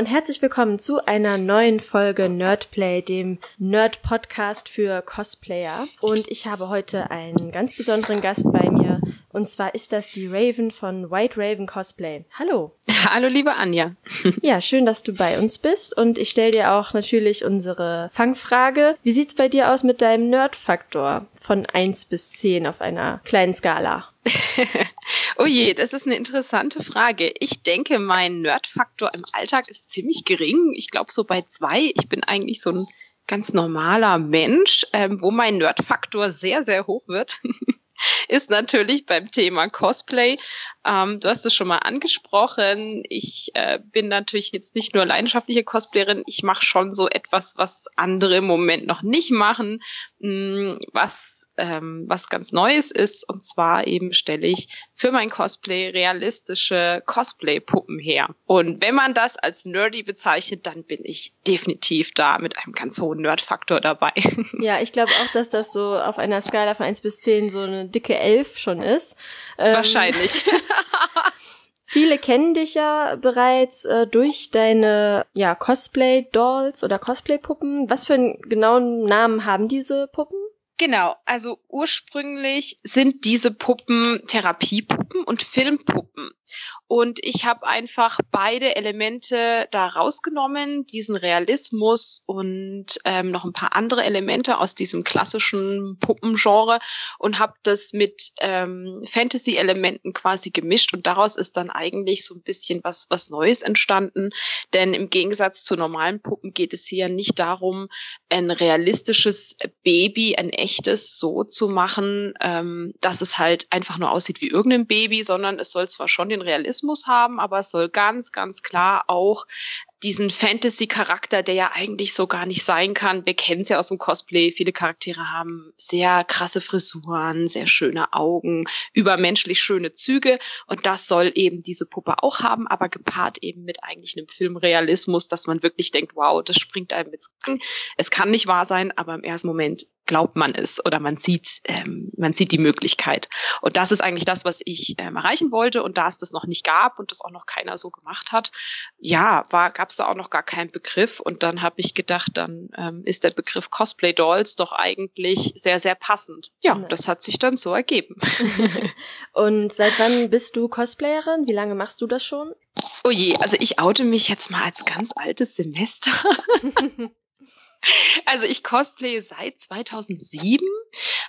Und herzlich willkommen zu einer neuen Folge Nerdplay, dem Nerd-Podcast für Cosplayer. Und ich habe heute einen ganz besonderen Gast bei mir. Und zwar ist das die Raven von White Raven Cosplay. Hallo. Hallo, liebe Anja. Ja, schön, dass du bei uns bist. Und ich stelle dir auch natürlich unsere Fangfrage. Wie sieht's bei dir aus mit deinem Nerd-Faktor von 1 bis 10 auf einer kleinen Skala? oh je, das ist eine interessante Frage. Ich denke, mein Nerdfaktor im Alltag ist ziemlich gering. Ich glaube so bei zwei. Ich bin eigentlich so ein ganz normaler Mensch, ähm, wo mein Nerdfaktor sehr, sehr hoch wird. ist natürlich beim Thema Cosplay. Ähm, du hast es schon mal angesprochen. Ich äh, bin natürlich jetzt nicht nur leidenschaftliche Cosplayerin, ich mache schon so etwas, was andere im Moment noch nicht machen, mh, mm, was, ähm, was ganz Neues ist. Und zwar eben stelle ich für mein Cosplay realistische Cosplay-Puppen her. Und wenn man das als nerdy bezeichnet, dann bin ich definitiv da mit einem ganz hohen Nerd-Faktor dabei. Ja, ich glaube auch, dass das so auf einer Skala von 1 bis 10 so eine dicke Elf schon ist. Ähm, Wahrscheinlich. Viele kennen dich ja bereits äh, durch deine ja, Cosplay-Dolls oder Cosplay-Puppen. Was für einen genauen Namen haben diese Puppen? Genau, also ursprünglich sind diese Puppen Therapiepuppen und Filmpuppen. Und ich habe einfach beide Elemente da rausgenommen, diesen Realismus und ähm, noch ein paar andere Elemente aus diesem klassischen Puppengenre und habe das mit ähm, Fantasy-Elementen quasi gemischt und daraus ist dann eigentlich so ein bisschen was, was Neues entstanden. Denn im Gegensatz zu normalen Puppen geht es hier nicht darum, ein realistisches Baby, ein echtes so zu machen, ähm, dass es halt einfach nur aussieht wie irgendein Baby, sondern es soll zwar schon den Realismus haben, aber es soll ganz, ganz klar auch diesen Fantasy-Charakter, der ja eigentlich so gar nicht sein kann. Wir kennen es ja aus dem Cosplay. Viele Charaktere haben sehr krasse Frisuren, sehr schöne Augen, übermenschlich schöne Züge. Und das soll eben diese Puppe auch haben, aber gepaart eben mit eigentlich einem Filmrealismus, dass man wirklich denkt, wow, das springt einem mit. Es kann nicht wahr sein, aber im ersten Moment glaubt man es oder man sieht, ähm, man sieht die Möglichkeit. Und das ist eigentlich das, was ich ähm, erreichen wollte. Und da es das noch nicht gab und das auch noch keiner so gemacht hat, ja, war, gab es da auch noch gar keinen Begriff. Und dann habe ich gedacht, dann ähm, ist der Begriff Cosplay Dolls doch eigentlich sehr, sehr passend. Ja, das hat sich dann so ergeben. und seit wann bist du Cosplayerin? Wie lange machst du das schon? Oh je, also ich oute mich jetzt mal als ganz altes Semester. Also ich cosplaye seit 2007,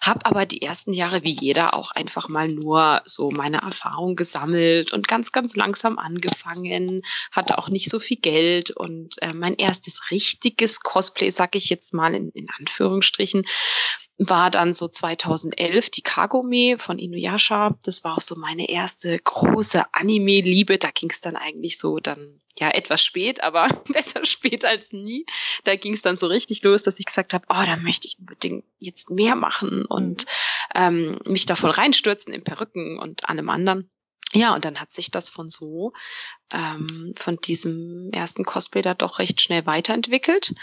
habe aber die ersten Jahre wie jeder auch einfach mal nur so meine Erfahrung gesammelt und ganz, ganz langsam angefangen, hatte auch nicht so viel Geld und äh, mein erstes richtiges Cosplay, sag ich jetzt mal in, in Anführungsstrichen, war dann so 2011 die Kagome von Inuyasha. Das war auch so meine erste große Anime-Liebe. Da ging es dann eigentlich so dann ja etwas spät, aber besser spät als nie. Da ging es dann so richtig los, dass ich gesagt habe, oh, da möchte ich unbedingt jetzt mehr machen und ähm, mich da voll reinstürzen in Perücken und allem anderen. Ja, und dann hat sich das von so, ähm, von diesem ersten Cosplay da doch recht schnell weiterentwickelt.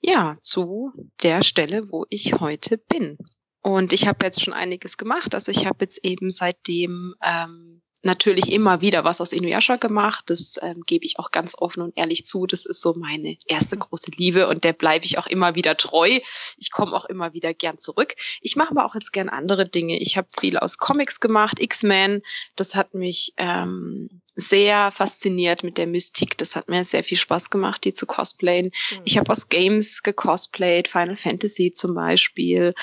Ja, zu der Stelle, wo ich heute bin. Und ich habe jetzt schon einiges gemacht. Also ich habe jetzt eben seitdem ähm, natürlich immer wieder was aus Inuyasha gemacht. Das ähm, gebe ich auch ganz offen und ehrlich zu. Das ist so meine erste große Liebe und der bleibe ich auch immer wieder treu. Ich komme auch immer wieder gern zurück. Ich mache aber auch jetzt gern andere Dinge. Ich habe viel aus Comics gemacht, X-Men. Das hat mich ähm, sehr fasziniert mit der Mystik. Das hat mir sehr viel Spaß gemacht, die zu cosplayen. Mhm. Ich habe aus Games gecosplayt, Final Fantasy zum Beispiel,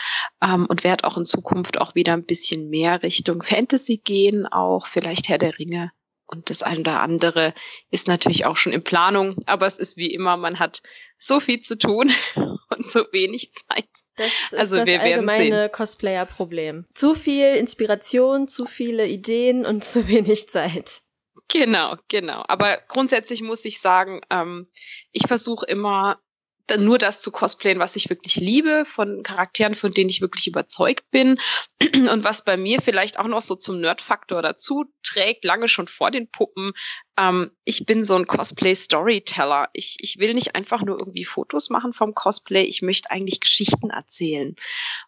ähm, und werde auch in Zukunft auch wieder ein bisschen mehr Richtung Fantasy gehen, auch vielleicht Herr der Ringe. Und das eine oder andere ist natürlich auch schon in Planung, aber es ist wie immer, man hat so viel zu tun und so wenig Zeit. Das ist also das wir allgemeine Cosplayer-Problem. Zu viel Inspiration, zu viele Ideen und zu wenig Zeit. Genau, genau. Aber grundsätzlich muss ich sagen, ähm, ich versuche immer nur das zu cosplayen, was ich wirklich liebe, von Charakteren, von denen ich wirklich überzeugt bin. Und was bei mir vielleicht auch noch so zum Nerd-Faktor dazu trägt, lange schon vor den Puppen. Ähm, ich bin so ein Cosplay-Storyteller. Ich, ich will nicht einfach nur irgendwie Fotos machen vom Cosplay, ich möchte eigentlich Geschichten erzählen.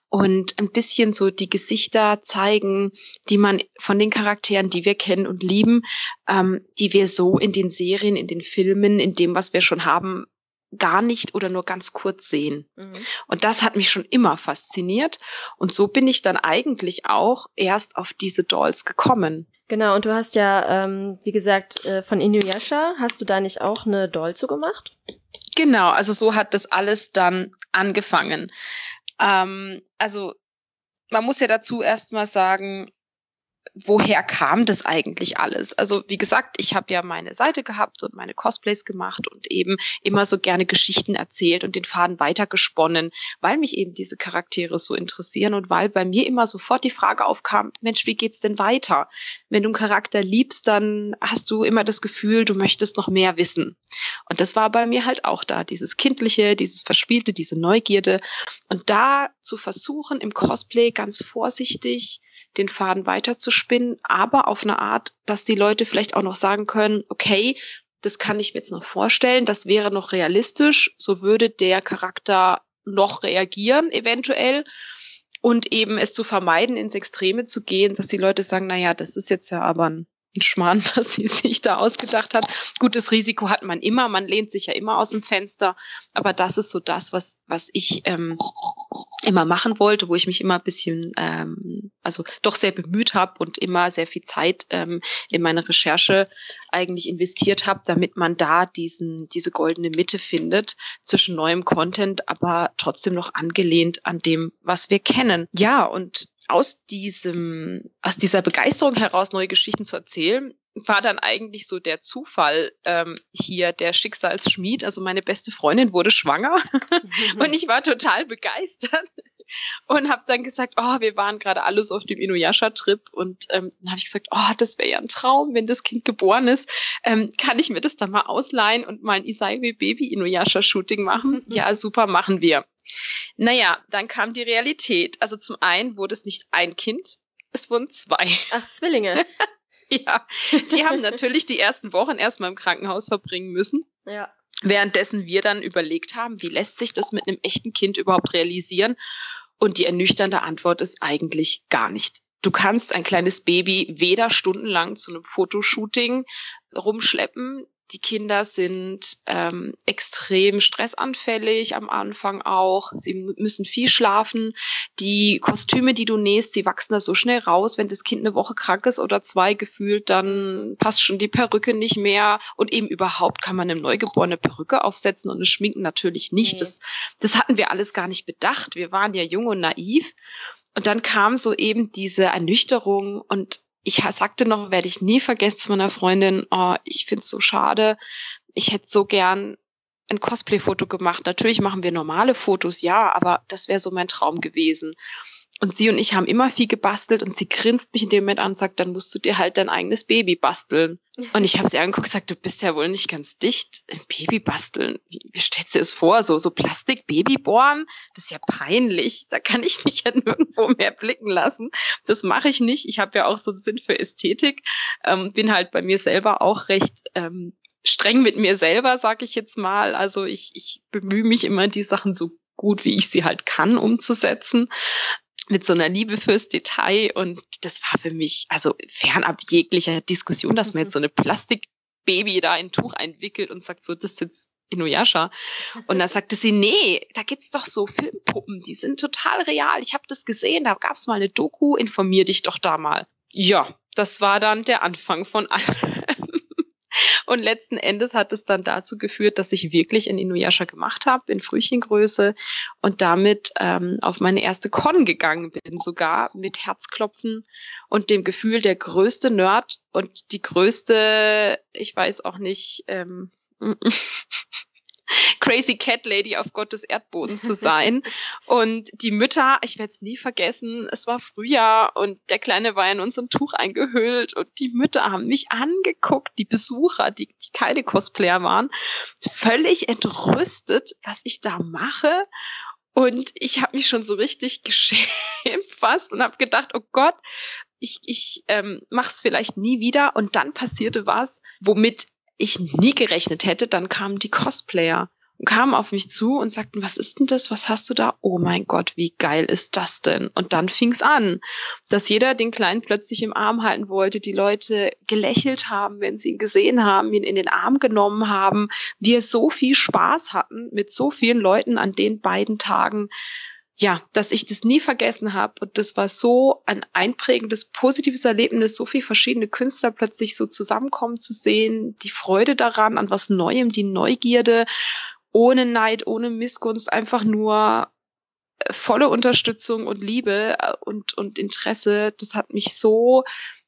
Und ein bisschen so die Gesichter zeigen, die man von den Charakteren, die wir kennen und lieben, ähm, die wir so in den Serien, in den Filmen, in dem, was wir schon haben, gar nicht oder nur ganz kurz sehen. Mhm. Und das hat mich schon immer fasziniert. Und so bin ich dann eigentlich auch erst auf diese Dolls gekommen. Genau, und du hast ja, ähm, wie gesagt, äh, von Inuyasha, hast du da nicht auch eine Doll zugemacht? Genau, also so hat das alles dann angefangen. Ähm, also man muss ja dazu erstmal sagen, woher kam das eigentlich alles? Also wie gesagt, ich habe ja meine Seite gehabt und meine Cosplays gemacht und eben immer so gerne Geschichten erzählt und den Faden weitergesponnen, weil mich eben diese Charaktere so interessieren und weil bei mir immer sofort die Frage aufkam, Mensch, wie geht's denn weiter? Wenn du einen Charakter liebst, dann hast du immer das Gefühl, du möchtest noch mehr wissen. Und das war bei mir halt auch da, dieses kindliche, dieses verspielte, diese Neugierde und da zu versuchen im Cosplay ganz vorsichtig den Faden weiterzuspinnen, aber auf eine Art, dass die Leute vielleicht auch noch sagen können, okay, das kann ich mir jetzt noch vorstellen, das wäre noch realistisch, so würde der Charakter noch reagieren, eventuell. Und eben es zu vermeiden, ins Extreme zu gehen, dass die Leute sagen, naja, das ist jetzt ja aber ein Schmarrn, was sie sich da ausgedacht hat. Gutes Risiko hat man immer, man lehnt sich ja immer aus dem Fenster, aber das ist so das, was, was ich ähm, immer machen wollte, wo ich mich immer ein bisschen, ähm, also doch sehr bemüht habe und immer sehr viel Zeit ähm, in meine Recherche eigentlich investiert habe, damit man da diesen, diese goldene Mitte findet zwischen neuem Content, aber trotzdem noch angelehnt an dem, was wir kennen. Ja, und aus diesem, aus dieser Begeisterung heraus, neue Geschichten zu erzählen, war dann eigentlich so der Zufall ähm, hier der Schicksalsschmied. Also meine beste Freundin wurde schwanger und ich war total begeistert und habe dann gesagt, oh, wir waren gerade alles auf dem Inuyasha-Trip und ähm, dann habe ich gesagt, oh, das wäre ja ein Traum, wenn das Kind geboren ist, ähm, kann ich mir das dann mal ausleihen und mal ein Isaiwe Baby Inuyasha-Shooting machen? ja, super, machen wir. Naja, dann kam die Realität. Also zum einen wurde es nicht ein Kind, es wurden zwei. Ach, Zwillinge. ja, die haben natürlich die ersten Wochen erstmal im Krankenhaus verbringen müssen. Ja. Währenddessen wir dann überlegt haben, wie lässt sich das mit einem echten Kind überhaupt realisieren? Und die ernüchternde Antwort ist eigentlich gar nicht. Du kannst ein kleines Baby weder stundenlang zu einem Fotoshooting rumschleppen, die Kinder sind ähm, extrem stressanfällig am Anfang auch. Sie müssen viel schlafen. Die Kostüme, die du nähst, sie wachsen da so schnell raus. Wenn das Kind eine Woche krank ist oder zwei gefühlt, dann passt schon die Perücke nicht mehr. Und eben überhaupt kann man einem Neugeborene Perücke aufsetzen und das Schminken natürlich nicht. Nee. Das, das hatten wir alles gar nicht bedacht. Wir waren ja jung und naiv. Und dann kam so eben diese Ernüchterung und ich sagte noch, werde ich nie vergessen zu meiner Freundin, oh, ich find's so schade. Ich hätte so gern ein Cosplay-Foto gemacht. Natürlich machen wir normale Fotos, ja, aber das wäre so mein Traum gewesen. Und sie und ich haben immer viel gebastelt und sie grinst mich in dem Moment an und sagt, dann musst du dir halt dein eigenes Baby basteln. Und ich habe sie angeguckt und gesagt, du bist ja wohl nicht ganz dicht. Ein Baby basteln, wie, wie stellst du es vor? So, so Plastik-Baby bohren? Das ist ja peinlich. Da kann ich mich ja nirgendwo mehr blicken lassen. Das mache ich nicht. Ich habe ja auch so einen Sinn für Ästhetik. Ähm, bin halt bei mir selber auch recht ähm, streng mit mir selber, sag ich jetzt mal. Also ich, ich bemühe mich immer, die Sachen so gut wie ich sie halt kann umzusetzen mit so einer Liebe fürs Detail und das war für mich also fernab jeglicher Diskussion, dass man jetzt so eine Plastikbaby da in ein Tuch einwickelt und sagt so, das ist jetzt Inuyasha. Und da sagte sie, nee, da gibt's doch so Filmpuppen, die sind total real. Ich habe das gesehen, da gab's mal eine Doku, informier dich doch da mal. Ja, das war dann der Anfang von allem. Und letzten Endes hat es dann dazu geführt, dass ich wirklich ein Inuyasha gemacht habe in Frühchengröße und damit ähm, auf meine erste Con gegangen bin, sogar mit Herzklopfen und dem Gefühl, der größte Nerd und die größte, ich weiß auch nicht, ähm, Crazy Cat Lady auf Gottes Erdboden zu sein. und die Mütter, ich werde es nie vergessen, es war Frühjahr und der Kleine war in unserem Tuch eingehüllt und die Mütter haben mich angeguckt, die Besucher, die, die keine Cosplayer waren, völlig entrüstet, was ich da mache. Und ich habe mich schon so richtig geschämt fast und habe gedacht, oh Gott, ich, ich ähm, mache es vielleicht nie wieder. Und dann passierte was, womit ich nie gerechnet hätte. Dann kamen die Cosplayer und kamen auf mich zu und sagten, was ist denn das? Was hast du da? Oh mein Gott, wie geil ist das denn? Und dann fing's an, dass jeder den Kleinen plötzlich im Arm halten wollte, die Leute gelächelt haben, wenn sie ihn gesehen haben, ihn in den Arm genommen haben, wir so viel Spaß hatten mit so vielen Leuten an den beiden Tagen ja, dass ich das nie vergessen habe. Und das war so ein einprägendes, positives Erlebnis, so viele verschiedene Künstler plötzlich so zusammenkommen zu sehen, die Freude daran, an was Neuem, die Neugierde, ohne Neid, ohne Missgunst, einfach nur äh, volle Unterstützung und Liebe äh, und, und Interesse. Das hat mich so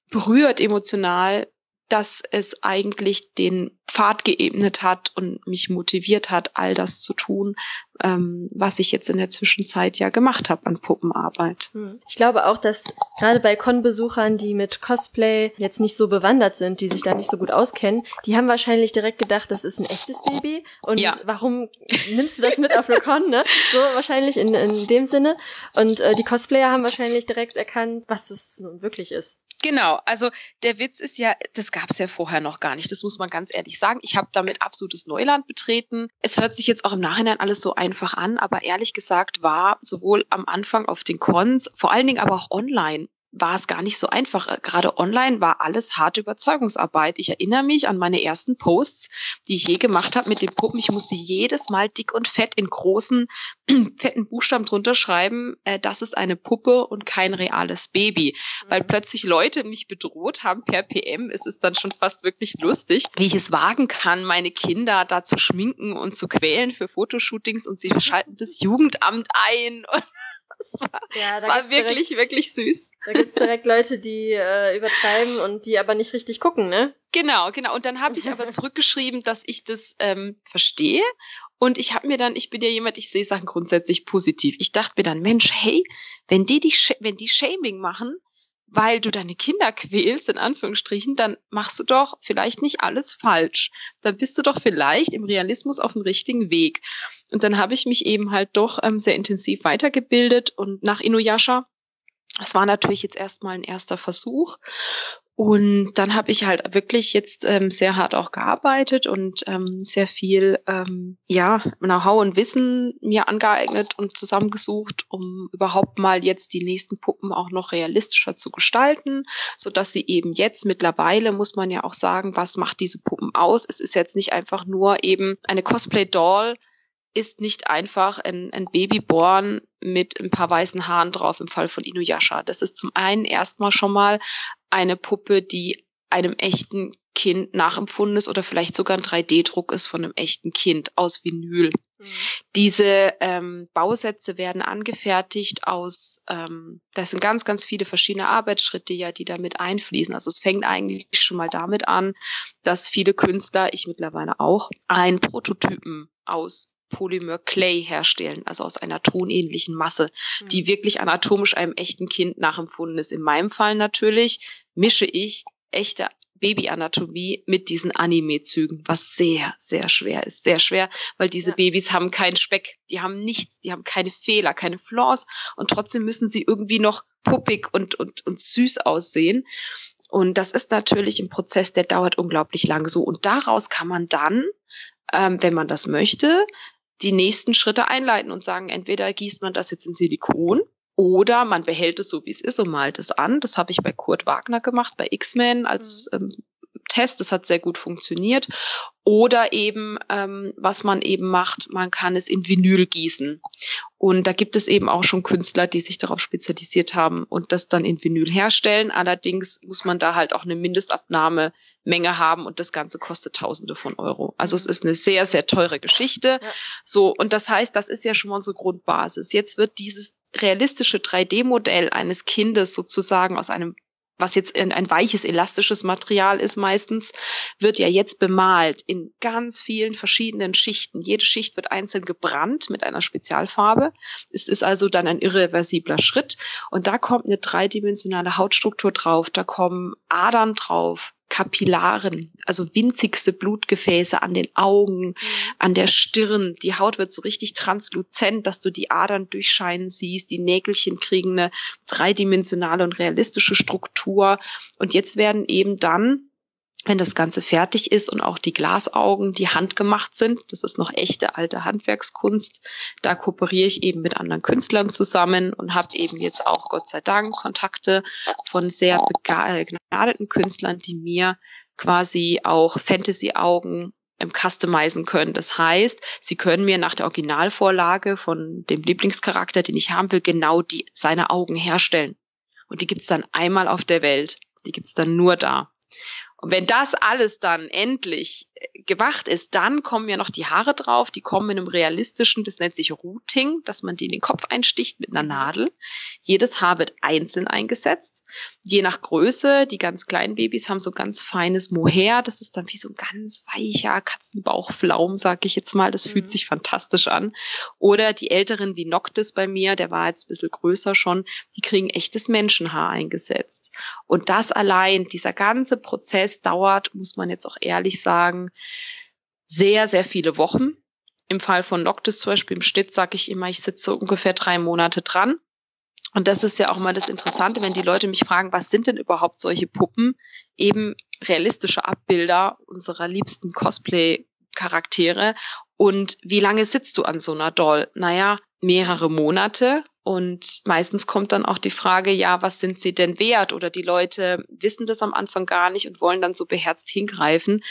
berührt emotional, dass es eigentlich den Pfad geebnet hat und mich motiviert hat, all das zu tun, ähm, was ich jetzt in der Zwischenzeit ja gemacht habe an Puppenarbeit. Hm. Ich glaube auch, dass gerade bei Con-Besuchern, die mit Cosplay jetzt nicht so bewandert sind, die sich da nicht so gut auskennen, die haben wahrscheinlich direkt gedacht, das ist ein echtes Baby und ja. warum nimmst du das mit auf eine Con, ne? So wahrscheinlich in, in dem Sinne. Und äh, die Cosplayer haben wahrscheinlich direkt erkannt, was es nun wirklich ist. Genau, also der Witz ist ja, das gab es ja vorher noch gar nicht. Das muss man ganz ehrlich sagen. Ich habe damit absolutes Neuland betreten. Es hört sich jetzt auch im Nachhinein alles so einfach an, aber ehrlich gesagt war sowohl am Anfang auf den Cons, vor allen Dingen aber auch online, war es gar nicht so einfach. Äh, gerade online war alles harte Überzeugungsarbeit. Ich erinnere mich an meine ersten Posts, die ich je gemacht habe mit den Puppen. Ich musste jedes Mal dick und fett in großen, fetten Buchstaben drunter schreiben, äh, das ist eine Puppe und kein reales Baby. Mhm. Weil plötzlich Leute mich bedroht haben per PM, ist es dann schon fast wirklich lustig, wie ich es wagen kann, meine Kinder da zu schminken und zu quälen für Fotoshootings und sie schalten das Jugendamt ein. Und das war, ja, das war wirklich, direkt, wirklich süß. Da gibt's direkt Leute, die äh, übertreiben und die aber nicht richtig gucken, ne? Genau, genau. Und dann habe ich aber zurückgeschrieben, dass ich das ähm, verstehe. Und ich habe mir dann, ich bin ja jemand, ich sehe Sachen grundsätzlich positiv. Ich dachte mir dann, Mensch, hey, wenn die, die wenn die Shaming machen, weil du deine Kinder quälst, in Anführungsstrichen, dann machst du doch vielleicht nicht alles falsch. Dann bist du doch vielleicht im Realismus auf dem richtigen Weg. Und dann habe ich mich eben halt doch ähm, sehr intensiv weitergebildet und nach Inuyasha das war natürlich jetzt erstmal ein erster Versuch. Und dann habe ich halt wirklich jetzt ähm, sehr hart auch gearbeitet und ähm, sehr viel ähm, ja Know-how und Wissen mir angeeignet und zusammengesucht, um überhaupt mal jetzt die nächsten Puppen auch noch realistischer zu gestalten, so dass sie eben jetzt mittlerweile muss man ja auch sagen, was macht diese Puppen aus? Es ist jetzt nicht einfach nur eben eine Cosplay Doll, ist nicht einfach ein, ein Babyborn mit ein paar weißen Haaren drauf im Fall von Inuyasha. Das ist zum einen erstmal schon mal eine Puppe, die einem echten Kind nachempfunden ist oder vielleicht sogar ein 3D-Druck ist von einem echten Kind aus Vinyl. Mhm. Diese ähm, Bausätze werden angefertigt aus, ähm, das sind ganz, ganz viele verschiedene Arbeitsschritte ja, die damit einfließen. Also es fängt eigentlich schon mal damit an, dass viele Künstler, ich mittlerweile auch, einen Prototypen aus Polymer Clay herstellen, also aus einer tonähnlichen Masse, mhm. die wirklich anatomisch einem echten Kind nachempfunden ist. In meinem Fall natürlich mische ich echte Babyanatomie mit diesen Anime-Zügen, was sehr, sehr schwer ist. Sehr schwer, weil diese ja. Babys haben keinen Speck, die haben nichts, die haben keine Fehler, keine Flaws und trotzdem müssen sie irgendwie noch puppig und, und, und süß aussehen. Und das ist natürlich ein Prozess, der dauert unglaublich lang so. Und daraus kann man dann, ähm, wenn man das möchte, die nächsten Schritte einleiten und sagen, entweder gießt man das jetzt in Silikon oder man behält es so, wie es ist und malt es an. Das habe ich bei Kurt Wagner gemacht, bei X-Men als mhm. ähm, Test. Das hat sehr gut funktioniert. Oder eben, ähm, was man eben macht, man kann es in Vinyl gießen. Und da gibt es eben auch schon Künstler, die sich darauf spezialisiert haben und das dann in Vinyl herstellen. Allerdings muss man da halt auch eine Mindestabnahme Menge haben und das Ganze kostet Tausende von Euro. Also es ist eine sehr, sehr teure Geschichte. Ja. So, und das heißt, das ist ja schon mal unsere Grundbasis. Jetzt wird dieses realistische 3D-Modell eines Kindes sozusagen aus einem was jetzt ein, weiches, elastisches Material ist meistens, wird ja jetzt bemalt in ganz vielen verschiedenen Schichten. Jede Schicht wird einzeln gebrannt mit einer Spezialfarbe. Es ist also dann ein irreversibler Schritt. Und da kommt eine dreidimensionale Hautstruktur drauf, da kommen Adern drauf, Kapillaren, also winzigste Blutgefäße an den Augen, mhm. an der Stirn. Die Haut wird so richtig transluzent, dass du die Adern durchscheinen siehst. Die Nägelchen kriegen eine dreidimensionale und realistische Struktur. Und jetzt werden eben dann wenn das Ganze fertig ist und auch die Glasaugen, die handgemacht sind, das ist noch echte alte Handwerkskunst, da kooperiere ich eben mit anderen Künstlern zusammen und habe eben jetzt auch Gott sei Dank Kontakte von sehr begnadeten Künstlern, die mir quasi auch Fantasy-Augen ähm, customizen können. Das heißt, sie können mir nach der Originalvorlage von dem Lieblingscharakter, den ich haben will, genau die seine Augen herstellen. Und die gibt's dann einmal auf der Welt. Die gibt's dann nur da. Und wenn das alles dann endlich gewacht ist, dann kommen ja noch die Haare drauf. Die kommen in einem realistischen, das nennt sich Routing, dass man die in den Kopf einsticht mit einer Nadel. Jedes Haar wird einzeln eingesetzt. Je nach Größe, die ganz kleinen Babys haben so ganz feines Mohair. Das ist dann wie so ein ganz weicher Katzenbauchflaum, sag ich jetzt mal. Das mhm. fühlt sich fantastisch an. Oder die Älteren wie Noctis bei mir, der war jetzt ein bisschen größer schon, die kriegen echtes Menschenhaar eingesetzt. Und das allein, dieser ganze Prozess dauert, muss man jetzt auch ehrlich sagen, sehr, sehr viele Wochen. Im Fall von Noctis zum Beispiel im Schnitt sage ich immer, ich sitze ungefähr drei Monate dran. Und das ist ja auch mal das Interessante, wenn die Leute mich fragen, was sind denn überhaupt solche Puppen? Eben realistische Abbilder unserer liebsten Cosplay-Charaktere. Und wie lange sitzt du an so einer Doll? Naja, mehrere Monate. Und meistens kommt dann auch die Frage, ja, was sind sie denn wert? Oder die Leute wissen das am Anfang gar nicht und wollen dann so beherzt hingreifen.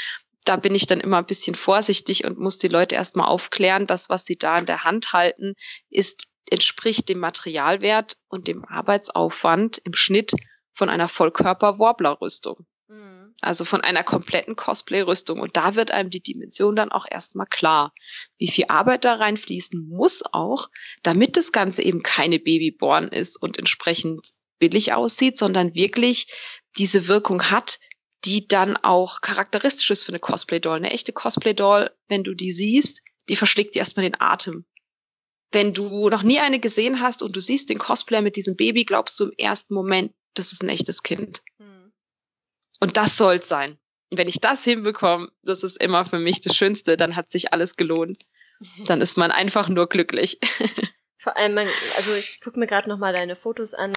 Da bin ich dann immer ein bisschen vorsichtig und muss die Leute erstmal aufklären, dass was sie da in der Hand halten, ist entspricht dem Materialwert und dem Arbeitsaufwand im Schnitt von einer Vollkörper-Warbler-Rüstung. Mhm. Also von einer kompletten Cosplay-Rüstung. Und da wird einem die Dimension dann auch erstmal klar. Wie viel Arbeit da reinfließen muss auch, damit das Ganze eben keine Babyborn ist und entsprechend billig aussieht, sondern wirklich diese Wirkung hat, die dann auch charakteristisch ist für eine Cosplay-Doll. Eine echte Cosplay-Doll, wenn du die siehst, die verschlägt dir erstmal den Atem wenn du noch nie eine gesehen hast und du siehst den Cosplayer mit diesem Baby, glaubst du im ersten Moment, das ist ein echtes Kind. Mhm. Und das soll's sein. Und wenn ich das hinbekomme, das ist immer für mich das Schönste, dann hat sich alles gelohnt. Dann ist man einfach nur glücklich. Vor allem, man, also ich gucke mir gerade noch mal deine Fotos an,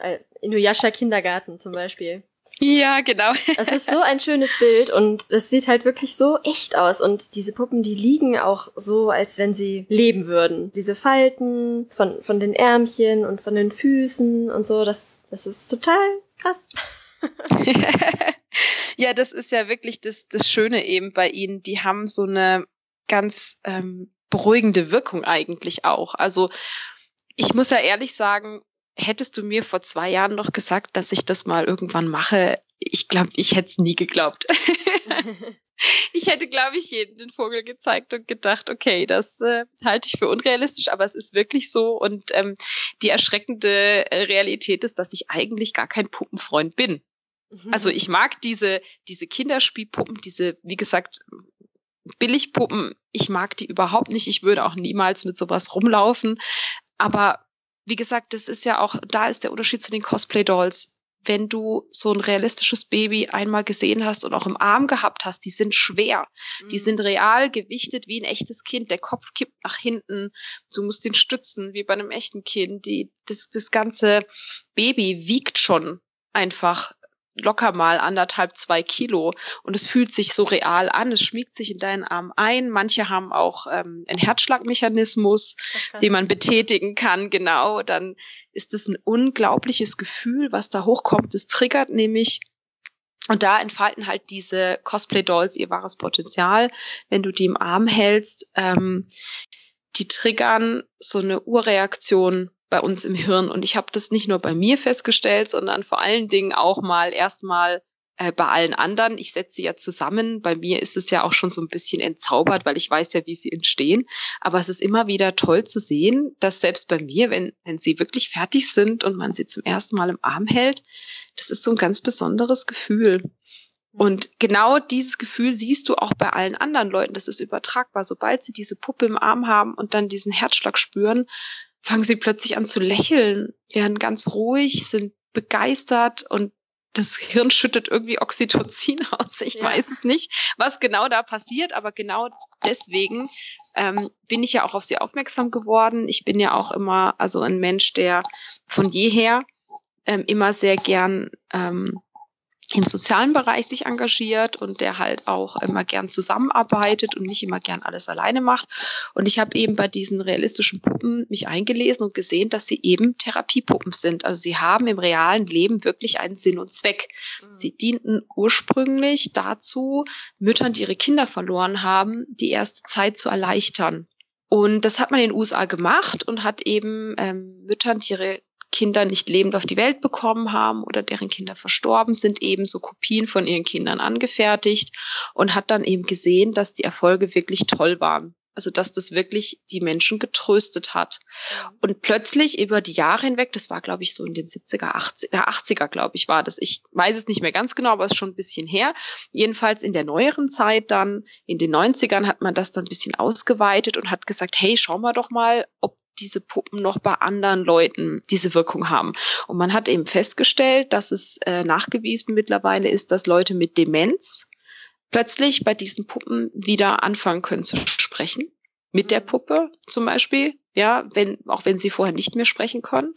äh, Inuyasha Kindergarten zum Beispiel. Ja, genau. Es ist so ein schönes Bild und es sieht halt wirklich so echt aus. Und diese Puppen, die liegen auch so, als wenn sie leben würden. Diese Falten von, von den Ärmchen und von den Füßen und so, das, das ist total krass. ja, das ist ja wirklich das, das Schöne eben bei ihnen. Die haben so eine ganz ähm, beruhigende Wirkung eigentlich auch. Also ich muss ja ehrlich sagen, hättest du mir vor zwei Jahren noch gesagt, dass ich das mal irgendwann mache, ich glaube, ich hätte es nie geglaubt. ich hätte, glaube ich, jeden den Vogel gezeigt und gedacht, okay, das äh, halte ich für unrealistisch, aber es ist wirklich so. Und ähm, die erschreckende äh, Realität ist, dass ich eigentlich gar kein Puppenfreund bin. Mhm. Also ich mag diese, diese Kinderspielpuppen, diese, wie gesagt, Billigpuppen, ich mag die überhaupt nicht. Ich würde auch niemals mit sowas rumlaufen. Aber wie gesagt, das ist ja auch, da ist der Unterschied zu den Cosplay-Dolls. Wenn du so ein realistisches Baby einmal gesehen hast und auch im Arm gehabt hast, die sind schwer. Mhm. Die sind real gewichtet wie ein echtes Kind. Der Kopf kippt nach hinten. Du musst den stützen wie bei einem echten Kind. Die, das, das ganze Baby wiegt schon einfach locker mal anderthalb, zwei Kilo und es fühlt sich so real an, es schmiegt sich in deinen Arm ein. Manche haben auch ähm, einen Herzschlagmechanismus, den man betätigen kann, genau. Dann ist es ein unglaubliches Gefühl, was da hochkommt. Es triggert nämlich und da entfalten halt diese Cosplay-Dolls ihr wahres Potenzial, wenn du die im Arm hältst. Ähm, die triggern so eine Urreaktion bei uns im Hirn. Und ich habe das nicht nur bei mir festgestellt, sondern vor allen Dingen auch mal erstmal äh, bei allen anderen. Ich setze sie ja zusammen. Bei mir ist es ja auch schon so ein bisschen entzaubert, weil ich weiß ja, wie sie entstehen. Aber es ist immer wieder toll zu sehen, dass selbst bei mir, wenn, wenn sie wirklich fertig sind und man sie zum ersten Mal im Arm hält, das ist so ein ganz besonderes Gefühl. Und genau dieses Gefühl siehst du auch bei allen anderen Leuten. Das ist übertragbar. Sobald sie diese Puppe im Arm haben und dann diesen Herzschlag spüren, fangen sie plötzlich an zu lächeln, werden ganz ruhig, sind begeistert und das Hirn schüttet irgendwie Oxytocin aus. Ich ja. weiß es nicht, was genau da passiert, aber genau deswegen ähm, bin ich ja auch auf sie aufmerksam geworden. Ich bin ja auch immer, also ein Mensch, der von jeher ähm, immer sehr gern ähm, im sozialen Bereich sich engagiert und der halt auch immer gern zusammenarbeitet und nicht immer gern alles alleine macht. Und ich habe eben bei diesen realistischen Puppen mich eingelesen und gesehen, dass sie eben Therapiepuppen sind. Also sie haben im realen Leben wirklich einen Sinn und Zweck. Mhm. Sie dienten ursprünglich dazu, Müttern, die ihre Kinder verloren haben, die erste Zeit zu erleichtern. Und das hat man in den USA gemacht und hat eben ähm, Müttern, die ihre Kinder nicht lebend auf die Welt bekommen haben oder deren Kinder verstorben sind, ebenso Kopien von ihren Kindern angefertigt und hat dann eben gesehen, dass die Erfolge wirklich toll waren. Also, dass das wirklich die Menschen getröstet hat. Mhm. Und plötzlich über die Jahre hinweg, das war, glaube ich, so in den 70er, 80er, 80er, glaube ich, war das. Ich weiß es nicht mehr ganz genau, aber es ist schon ein bisschen her. Jedenfalls in der neueren Zeit dann, in den 90ern hat man das dann ein bisschen ausgeweitet und hat gesagt, hey, schauen wir doch mal, ob diese Puppen noch bei anderen Leuten diese Wirkung haben. Und man hat eben festgestellt, dass es äh, nachgewiesen mittlerweile ist, dass Leute mit Demenz plötzlich bei diesen Puppen wieder anfangen können zu sprechen. Mit der Puppe zum Beispiel, ja, wenn, auch wenn sie vorher nicht mehr sprechen können,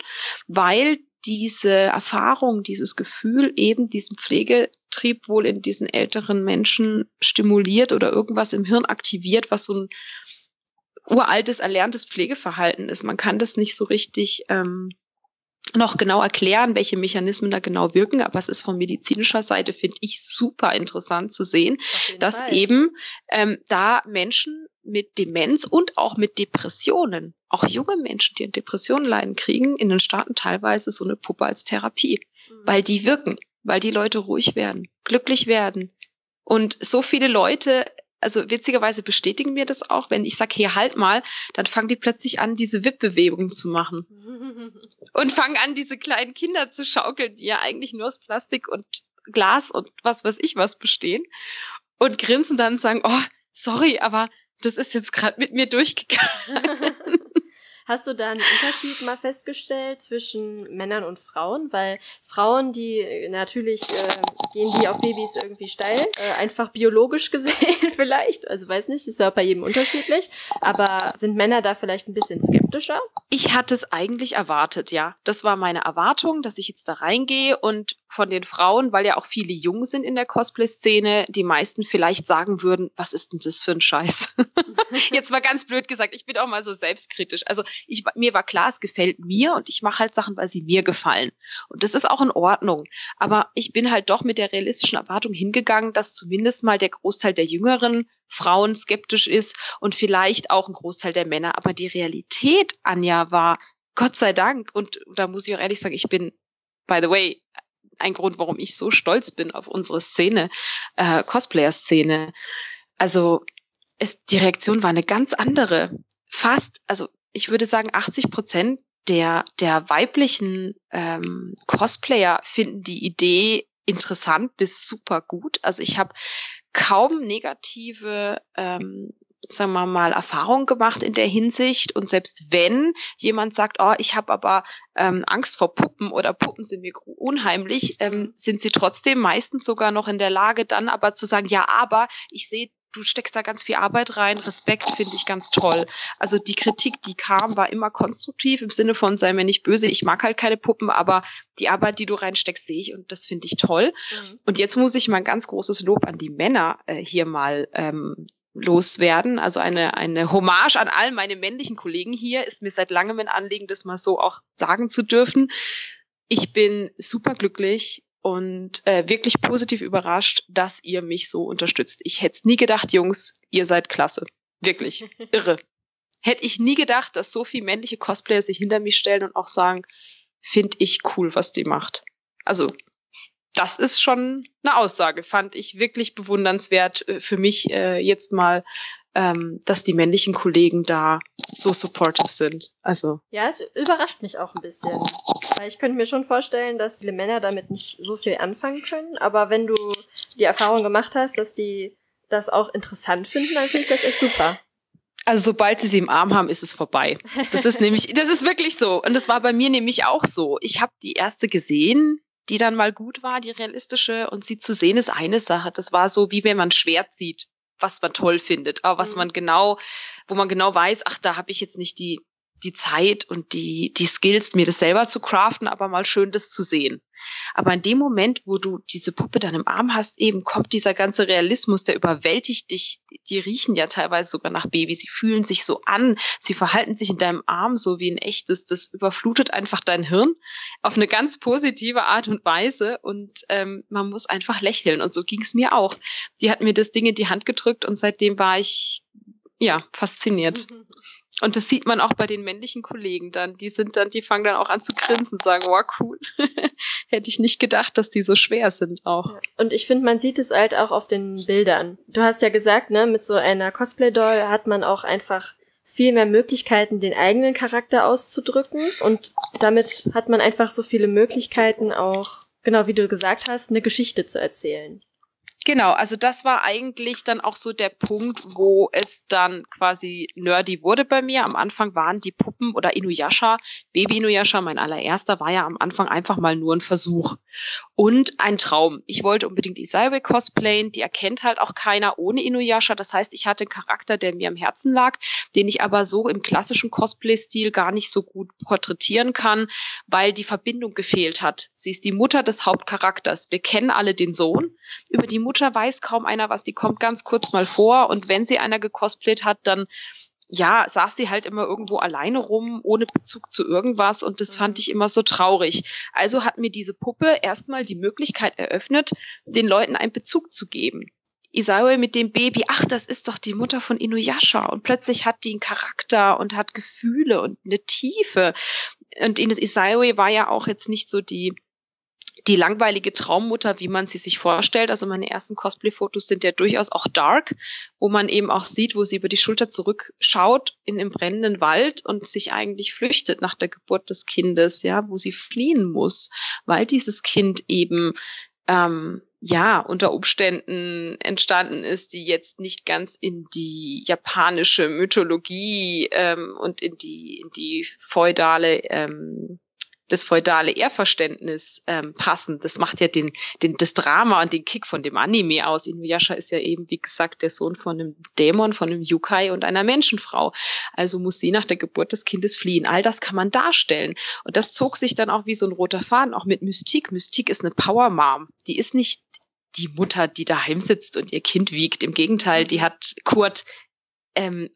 weil diese Erfahrung, dieses Gefühl eben diesen Pflegetrieb wohl in diesen älteren Menschen stimuliert oder irgendwas im Hirn aktiviert, was so ein uraltes, erlerntes Pflegeverhalten ist. Man kann das nicht so richtig ähm, noch genau erklären, welche Mechanismen da genau wirken, aber es ist von medizinischer Seite, finde ich, super interessant zu sehen, dass Fall. eben ähm, da Menschen mit Demenz und auch mit Depressionen, auch junge Menschen, die an Depressionen leiden, kriegen in den Staaten teilweise so eine Puppe als Therapie, mhm. weil die wirken, weil die Leute ruhig werden, glücklich werden. Und so viele Leute also witzigerweise bestätigen mir das auch, wenn ich sage, hey, halt mal, dann fangen die plötzlich an, diese Wippbewegungen zu machen. und fangen an, diese kleinen Kinder zu schaukeln, die ja eigentlich nur aus Plastik und Glas und was weiß ich was bestehen. Und grinsen dann und sagen, oh, sorry, aber das ist jetzt gerade mit mir durchgegangen. Hast du da einen Unterschied mal festgestellt zwischen Männern und Frauen? Weil Frauen, die natürlich äh, gehen die auf Babys irgendwie steil, äh, einfach biologisch gesehen vielleicht. Also weiß nicht, ist ja bei jedem unterschiedlich. Aber sind Männer da vielleicht ein bisschen skeptischer? Ich hatte es eigentlich erwartet, ja. Das war meine Erwartung, dass ich jetzt da reingehe und von den Frauen, weil ja auch viele jung sind in der Cosplay-Szene, die meisten vielleicht sagen würden, was ist denn das für ein Scheiß? jetzt mal ganz blöd gesagt, ich bin auch mal so selbstkritisch. Also ich, mir war klar, es gefällt mir und ich mache halt Sachen, weil sie mir gefallen. Und das ist auch in Ordnung. Aber ich bin halt doch mit der realistischen Erwartung hingegangen, dass zumindest mal der Großteil der jüngeren Frauen skeptisch ist und vielleicht auch ein Großteil der Männer. Aber die Realität, Anja, war Gott sei Dank, und da muss ich auch ehrlich sagen, ich bin, by the way, ein Grund, warum ich so stolz bin auf unsere Szene, äh, Cosplayer-Szene. Also es, die Reaktion war eine ganz andere. Fast, also ich würde sagen, 80 Prozent der, der weiblichen ähm, Cosplayer finden die Idee interessant bis super gut. Also ich habe kaum negative ähm, sagen wir mal, Erfahrungen gemacht in der Hinsicht. Und selbst wenn jemand sagt, oh, ich habe aber ähm, Angst vor Puppen oder Puppen sind mir unheimlich, ähm, sind sie trotzdem meistens sogar noch in der Lage, dann aber zu sagen, ja, aber ich sehe du steckst da ganz viel Arbeit rein. Respekt finde ich ganz toll. Also die Kritik, die kam, war immer konstruktiv im Sinne von, sei mir nicht böse, ich mag halt keine Puppen, aber die Arbeit, die du reinsteckst, sehe ich und das finde ich toll. Mhm. Und jetzt muss ich mal ein ganz großes Lob an die Männer äh, hier mal ähm, loswerden. Also eine, eine Hommage an all meine männlichen Kollegen hier. Ist mir seit langem ein Anliegen, das mal so auch sagen zu dürfen. Ich bin super glücklich und äh, wirklich positiv überrascht, dass ihr mich so unterstützt. Ich hätte es nie gedacht, Jungs, ihr seid klasse. Wirklich. Irre. Hätte ich nie gedacht, dass so viele männliche Cosplayer sich hinter mich stellen und auch sagen, finde ich cool, was die macht. Also, das ist schon eine Aussage, fand ich wirklich bewundernswert äh, für mich äh, jetzt mal, ähm, dass die männlichen Kollegen da so supportive sind. Also. Ja, es überrascht mich auch ein bisschen. Weil ich könnte mir schon vorstellen, dass viele Männer damit nicht so viel anfangen können. Aber wenn du die Erfahrung gemacht hast, dass die das auch interessant finden, dann finde ich das echt super. Also sobald sie sie im Arm haben, ist es vorbei. Das ist nämlich, das ist wirklich so. Und das war bei mir nämlich auch so. Ich habe die erste gesehen, die dann mal gut war, die realistische. Und sie zu sehen ist eine Sache. Das war so, wie wenn man Schwert sieht, was man toll findet, aber was mhm. man genau, wo man genau weiß, ach, da habe ich jetzt nicht die die Zeit und die, die Skills, mir das selber zu craften, aber mal schön das zu sehen. Aber in dem Moment, wo du diese Puppe dann im Arm hast, eben kommt dieser ganze Realismus, der überwältigt dich. Die riechen ja teilweise sogar nach Baby. Sie fühlen sich so an. Sie verhalten sich in deinem Arm so wie ein echtes. Das überflutet einfach dein Hirn auf eine ganz positive Art und Weise. Und ähm, man muss einfach lächeln. Und so ging es mir auch. Die hat mir das Ding in die Hand gedrückt und seitdem war ich ja fasziniert. Mhm. Und das sieht man auch bei den männlichen Kollegen dann. Die sind dann, die fangen dann auch an zu grinsen und sagen, wow, cool. Hätte ich nicht gedacht, dass die so schwer sind auch. Und ich finde, man sieht es halt auch auf den Bildern. Du hast ja gesagt, ne, mit so einer Cosplay-Doll hat man auch einfach viel mehr Möglichkeiten, den eigenen Charakter auszudrücken. Und damit hat man einfach so viele Möglichkeiten auch, genau wie du gesagt hast, eine Geschichte zu erzählen. Genau, also das war eigentlich dann auch so der Punkt, wo es dann quasi nerdy wurde bei mir. Am Anfang waren die Puppen oder Inuyasha, Baby Inuyasha, mein allererster, war ja am Anfang einfach mal nur ein Versuch und ein Traum. Ich wollte unbedingt Isaiwe cosplayen, die erkennt halt auch keiner ohne Inuyasha. Das heißt, ich hatte einen Charakter, der mir am Herzen lag, den ich aber so im klassischen Cosplay-Stil gar nicht so gut porträtieren kann, weil die Verbindung gefehlt hat. Sie ist die Mutter des Hauptcharakters. Wir kennen alle den Sohn. Über die Mutter Mutter weiß kaum einer was, die kommt ganz kurz mal vor und wenn sie einer gecosplayt hat, dann ja, saß sie halt immer irgendwo alleine rum, ohne Bezug zu irgendwas und das fand mhm. ich immer so traurig. Also hat mir diese Puppe erstmal die Möglichkeit eröffnet, den Leuten einen Bezug zu geben. Isaue mit dem Baby, ach, das ist doch die Mutter von Inuyasha und plötzlich hat die einen Charakter und hat Gefühle und eine Tiefe. Und Isaue war ja auch jetzt nicht so die die langweilige Traummutter, wie man sie sich vorstellt. Also meine ersten Cosplay-Fotos sind ja durchaus auch dark, wo man eben auch sieht, wo sie über die Schulter zurückschaut in einem brennenden Wald und sich eigentlich flüchtet nach der Geburt des Kindes, ja, wo sie fliehen muss, weil dieses Kind eben ähm, ja, unter Umständen entstanden ist, die jetzt nicht ganz in die japanische Mythologie ähm, und in die, in die feudale ähm, das feudale Ehrverständnis ähm, passen. Das macht ja den, den, das Drama und den Kick von dem Anime aus. Inuyasha ist ja eben, wie gesagt, der Sohn von einem Dämon, von einem Yukai und einer Menschenfrau. Also muss sie nach der Geburt des Kindes fliehen. All das kann man darstellen. Und das zog sich dann auch wie so ein roter Faden, auch mit Mystik. Mystik ist eine Power Mom. Die ist nicht die Mutter, die daheim sitzt und ihr Kind wiegt. Im Gegenteil, die hat Kurt ähm,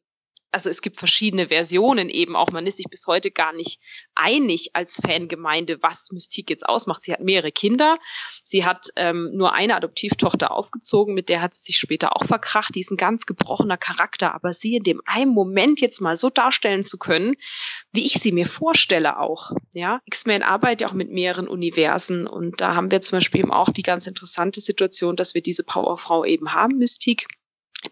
also es gibt verschiedene Versionen eben auch. Man ist sich bis heute gar nicht einig als Fangemeinde, was Mystique jetzt ausmacht. Sie hat mehrere Kinder. Sie hat ähm, nur eine Adoptivtochter aufgezogen, mit der hat sie sich später auch verkracht. Die ist ein ganz gebrochener Charakter, aber sie in dem einen Moment jetzt mal so darstellen zu können, wie ich sie mir vorstelle auch. Ja, X-Men arbeitet ja auch mit mehreren Universen und da haben wir zum Beispiel eben auch die ganz interessante Situation, dass wir diese Powerfrau eben haben, Mystique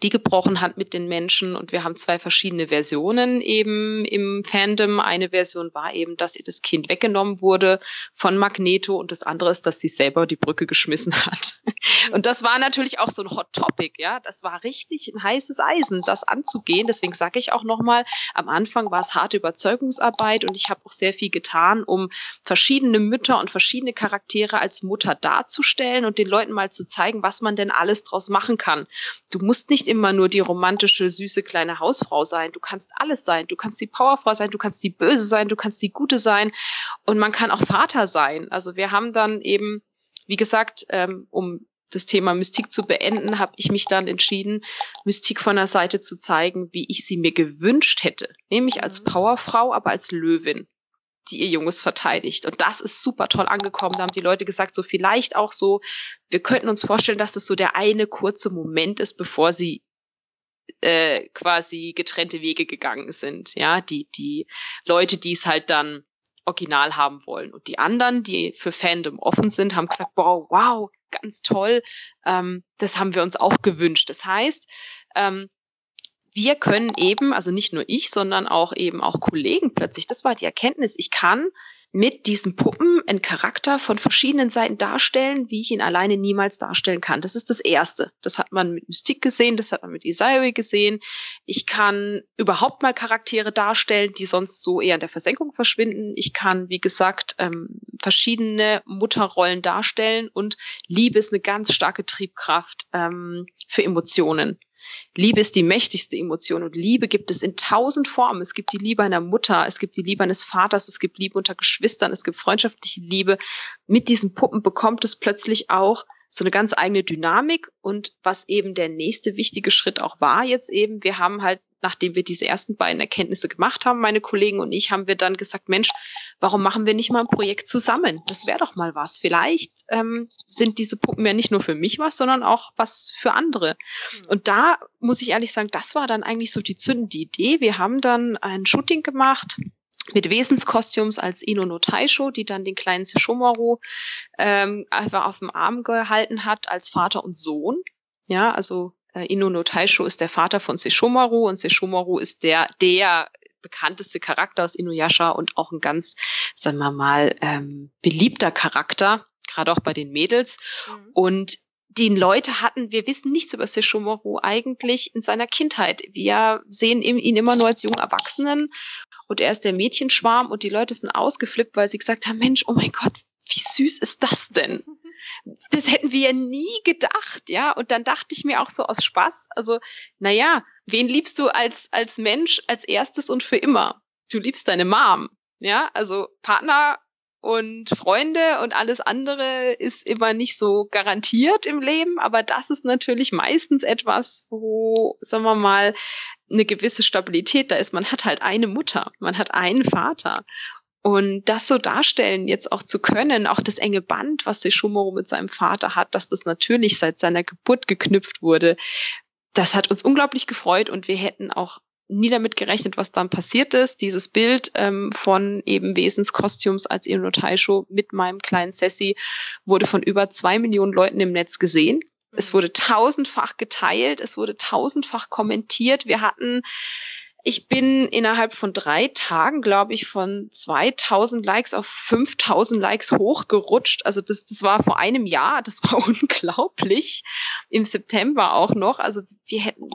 die gebrochen hat mit den Menschen. Und wir haben zwei verschiedene Versionen eben im Fandom. Eine Version war eben, dass ihr das Kind weggenommen wurde von Magneto und das andere ist, dass sie selber die Brücke geschmissen hat. Und das war natürlich auch so ein Hot Topic, ja. Das war richtig ein heißes Eisen, das anzugehen. Deswegen sage ich auch nochmal, am Anfang war es harte Überzeugungsarbeit und ich habe auch sehr viel getan, um verschiedene Mütter und verschiedene Charaktere als Mutter darzustellen und den Leuten mal zu zeigen, was man denn alles draus machen kann. Du musst nicht nicht immer nur die romantische, süße kleine Hausfrau sein. Du kannst alles sein. Du kannst die Powerfrau sein, du kannst die Böse sein, du kannst die Gute sein und man kann auch Vater sein. Also wir haben dann eben, wie gesagt, ähm, um das Thema Mystik zu beenden, habe ich mich dann entschieden, Mystik von der Seite zu zeigen, wie ich sie mir gewünscht hätte. Nämlich als mhm. Powerfrau, aber als Löwin die ihr Junges verteidigt. Und das ist super toll angekommen. Da haben die Leute gesagt, so vielleicht auch so, wir könnten uns vorstellen, dass das so der eine kurze Moment ist, bevor sie äh, quasi getrennte Wege gegangen sind. Ja, die, die Leute, die es halt dann original haben wollen. Und die anderen, die für Fandom offen sind, haben gesagt, wow, wow, ganz toll, ähm, das haben wir uns auch gewünscht. Das heißt, ähm, wir können eben, also nicht nur ich, sondern auch eben auch Kollegen plötzlich, das war die Erkenntnis, ich kann mit diesen Puppen einen Charakter von verschiedenen Seiten darstellen, wie ich ihn alleine niemals darstellen kann. Das ist das Erste. Das hat man mit Mystique gesehen, das hat man mit Isaiah gesehen. Ich kann überhaupt mal Charaktere darstellen, die sonst so eher in der Versenkung verschwinden. Ich kann, wie gesagt, ähm, verschiedene Mutterrollen darstellen und Liebe ist eine ganz starke Triebkraft ähm, für Emotionen. Liebe ist die mächtigste Emotion und Liebe gibt es in tausend Formen. Es gibt die Liebe einer Mutter, es gibt die Liebe eines Vaters, es gibt Liebe unter Geschwistern, es gibt freundschaftliche Liebe. Mit diesen Puppen bekommt es plötzlich auch so eine ganz eigene Dynamik und was eben der nächste wichtige Schritt auch war jetzt eben, wir haben halt nachdem wir diese ersten beiden Erkenntnisse gemacht haben, meine Kollegen und ich, haben wir dann gesagt, Mensch, warum machen wir nicht mal ein Projekt zusammen? Das wäre doch mal was. Vielleicht ähm, sind diese Puppen ja nicht nur für mich was, sondern auch was für andere. Mhm. Und da muss ich ehrlich sagen, das war dann eigentlich so die zündende Idee. Wir haben dann ein Shooting gemacht mit Wesenskostüms als Ino no Taisho, die dann den kleinen Sesshomaru ähm, einfach auf dem Arm gehalten hat als Vater und Sohn. Ja, also äh, Ino no Taisho ist der Vater von Sesshomaru und Sesshomaru ist der, der bekannteste Charakter aus Inuyasha und auch ein ganz, sagen wir mal, ähm, beliebter Charakter, gerade auch bei den Mädels. Mhm. Und die Leute hatten, wir wissen nichts über Sesshomaru eigentlich in seiner Kindheit. Wir sehen ihn immer nur als jungen Erwachsenen und er ist der Mädchenschwarm und die Leute sind ausgeflippt, weil sie gesagt haben, Mensch, oh mein Gott, wie süß ist das denn? das hätten wir ja nie gedacht, ja. Und dann dachte ich mir auch so aus Spaß, also, naja, wen liebst du als, als Mensch als erstes und für immer? Du liebst deine Mom, ja. Also Partner und Freunde und alles andere ist immer nicht so garantiert im Leben, aber das ist natürlich meistens etwas, wo, sagen wir mal, eine gewisse Stabilität da ist. Man hat halt eine Mutter, man hat einen Vater und das so darstellen jetzt auch zu können, auch das enge Band, was Sesshomaru mit seinem Vater hat, dass das natürlich seit seiner Geburt geknüpft wurde, das hat uns unglaublich gefreut und wir hätten auch nie damit gerechnet, was dann passiert ist. Dieses Bild ähm, von eben Wesenskostüms als Ino Taisho mit meinem kleinen Sassy wurde von über zwei Millionen Leuten im Netz gesehen. Es mhm. wurde tausendfach geteilt, es wurde tausendfach kommentiert. Wir hatten ich bin innerhalb von drei Tagen, glaube ich, von 2000 Likes auf 5000 Likes hochgerutscht. Also das, das war vor einem Jahr, das war unglaublich. Im September auch noch. Also wir hätten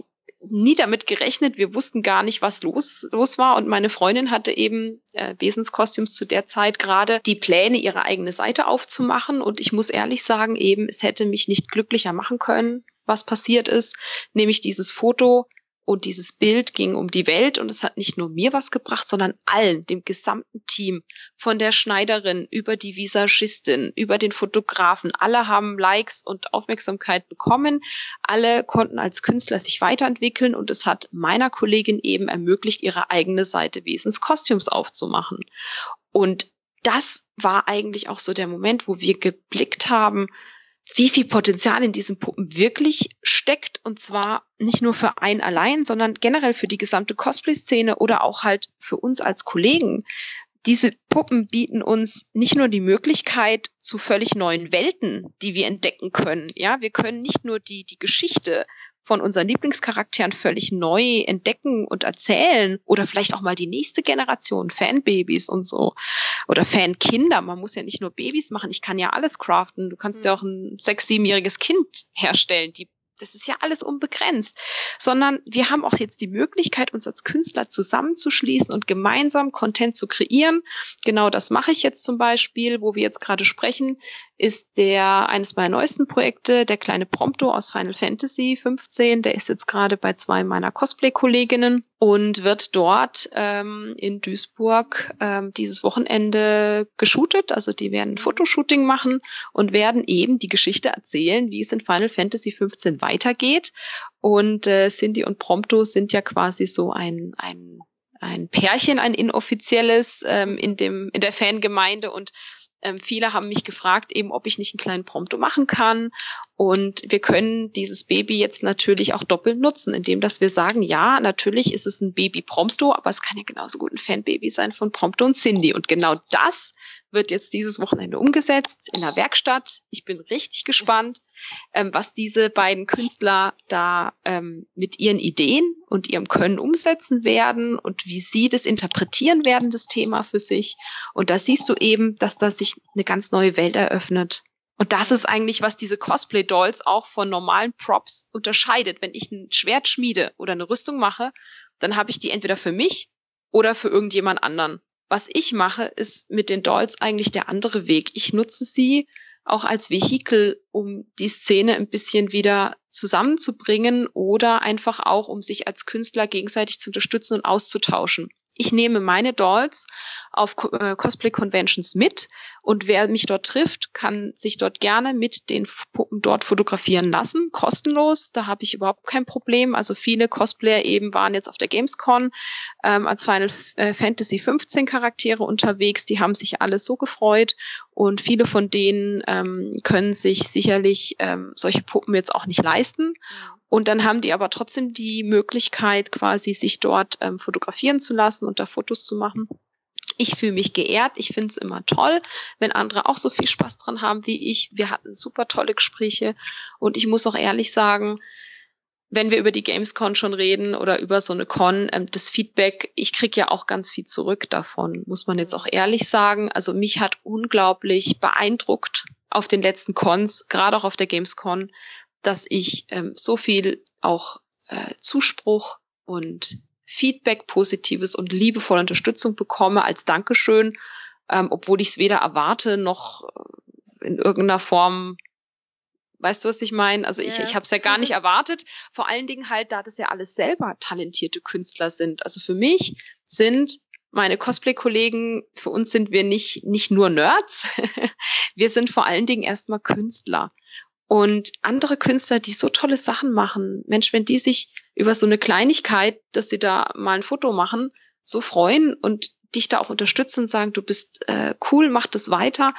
nie damit gerechnet. Wir wussten gar nicht, was los, los war. Und meine Freundin hatte eben äh, Wesenskostüms zu der Zeit gerade die Pläne, ihre eigene Seite aufzumachen. Und ich muss ehrlich sagen, eben, es hätte mich nicht glücklicher machen können, was passiert ist. Nämlich dieses Foto und dieses Bild ging um die Welt und es hat nicht nur mir was gebracht, sondern allen, dem gesamten Team, von der Schneiderin über die Visagistin, über den Fotografen. Alle haben Likes und Aufmerksamkeit bekommen. Alle konnten als Künstler sich weiterentwickeln und es hat meiner Kollegin eben ermöglicht, ihre eigene Seite Wesens Kostüms aufzumachen. Und das war eigentlich auch so der Moment, wo wir geblickt haben, wie viel Potenzial in diesen Puppen wirklich steckt und zwar nicht nur für einen allein, sondern generell für die gesamte Cosplay-Szene oder auch halt für uns als Kollegen. Diese Puppen bieten uns nicht nur die Möglichkeit zu völlig neuen Welten, die wir entdecken können. Ja, wir können nicht nur die, die Geschichte von unseren Lieblingscharakteren völlig neu entdecken und erzählen oder vielleicht auch mal die nächste Generation, Fanbabys und so oder Fankinder. Man muss ja nicht nur Babys machen, ich kann ja alles craften. Du kannst ja mhm. auch ein sechs, siebenjähriges Kind herstellen, die das ist ja alles unbegrenzt, sondern wir haben auch jetzt die Möglichkeit, uns als Künstler zusammenzuschließen und gemeinsam Content zu kreieren. Genau das mache ich jetzt zum Beispiel, wo wir jetzt gerade sprechen, ist der eines meiner neuesten Projekte, der kleine Prompto aus Final Fantasy 15. Der ist jetzt gerade bei zwei meiner Cosplay-Kolleginnen und wird dort ähm, in Duisburg ähm, dieses Wochenende geshootet. Also die werden ein Fotoshooting machen und werden eben die Geschichte erzählen, wie es in Final Fantasy 15 weitergeht. Und äh, Cindy und Prompto sind ja quasi so ein, ein, ein Pärchen, ein inoffizielles ähm, in, dem, in der Fangemeinde und ähm, viele haben mich gefragt, eben, ob ich nicht einen kleinen Prompto machen kann. Und wir können dieses Baby jetzt natürlich auch doppelt nutzen, indem dass wir sagen, ja, natürlich ist es ein Baby Prompto, aber es kann ja genauso gut ein Fanbaby sein von Prompto und Cindy. Und genau das wird jetzt dieses Wochenende umgesetzt in der Werkstatt. Ich bin richtig gespannt, ähm, was diese beiden Künstler da ähm, mit ihren Ideen und ihrem Können umsetzen werden und wie sie das interpretieren werden, das Thema für sich. Und da siehst du eben, dass da sich eine ganz neue Welt eröffnet. Und das ist eigentlich, was diese Cosplay-Dolls auch von normalen Props unterscheidet. Wenn ich ein Schwert schmiede oder eine Rüstung mache, dann habe ich die entweder für mich oder für irgendjemand anderen. Was ich mache, ist mit den Dolls eigentlich der andere Weg. Ich nutze sie auch als Vehikel, um die Szene ein bisschen wieder zusammenzubringen oder einfach auch, um sich als Künstler gegenseitig zu unterstützen und auszutauschen ich nehme meine Dolls auf äh, Cosplay Conventions mit und wer mich dort trifft, kann sich dort gerne mit den Puppen dort fotografieren lassen, kostenlos. Da habe ich überhaupt kein Problem. Also viele Cosplayer eben waren jetzt auf der Gamescom ähm, als Final äh, Fantasy 15 Charaktere unterwegs. Die haben sich alle so gefreut und viele von denen ähm, können sich sicherlich ähm, solche Puppen jetzt auch nicht leisten. Und dann haben die aber trotzdem die Möglichkeit, quasi sich dort ähm, fotografieren zu lassen und da Fotos zu machen. Ich fühle mich geehrt. Ich finde es immer toll, wenn andere auch so viel Spaß dran haben wie ich. Wir hatten super tolle Gespräche. Und ich muss auch ehrlich sagen, wenn wir über die Gamescon schon reden oder über so eine Con, ähm, das Feedback, ich kriege ja auch ganz viel zurück davon, muss man jetzt auch ehrlich sagen. Also mich hat unglaublich beeindruckt auf den letzten Cons, gerade auch auf der Gamescon, dass ich ähm, so viel auch äh, Zuspruch und Feedback, positives und liebevolle Unterstützung bekomme als Dankeschön, ähm, obwohl ich es weder erwarte noch äh, in irgendeiner Form Weißt du, was ich meine? Also ich, ja. ich habe es ja gar nicht erwartet. Vor allen Dingen halt, da das ja alles selber talentierte Künstler sind. Also für mich sind meine Cosplay-Kollegen, für uns sind wir nicht, nicht nur Nerds. wir sind vor allen Dingen erstmal Künstler. Und andere Künstler, die so tolle Sachen machen, Mensch, wenn die sich über so eine Kleinigkeit, dass sie da mal ein Foto machen, so freuen und dich da auch unterstützen und sagen, du bist äh, cool, mach das weiter.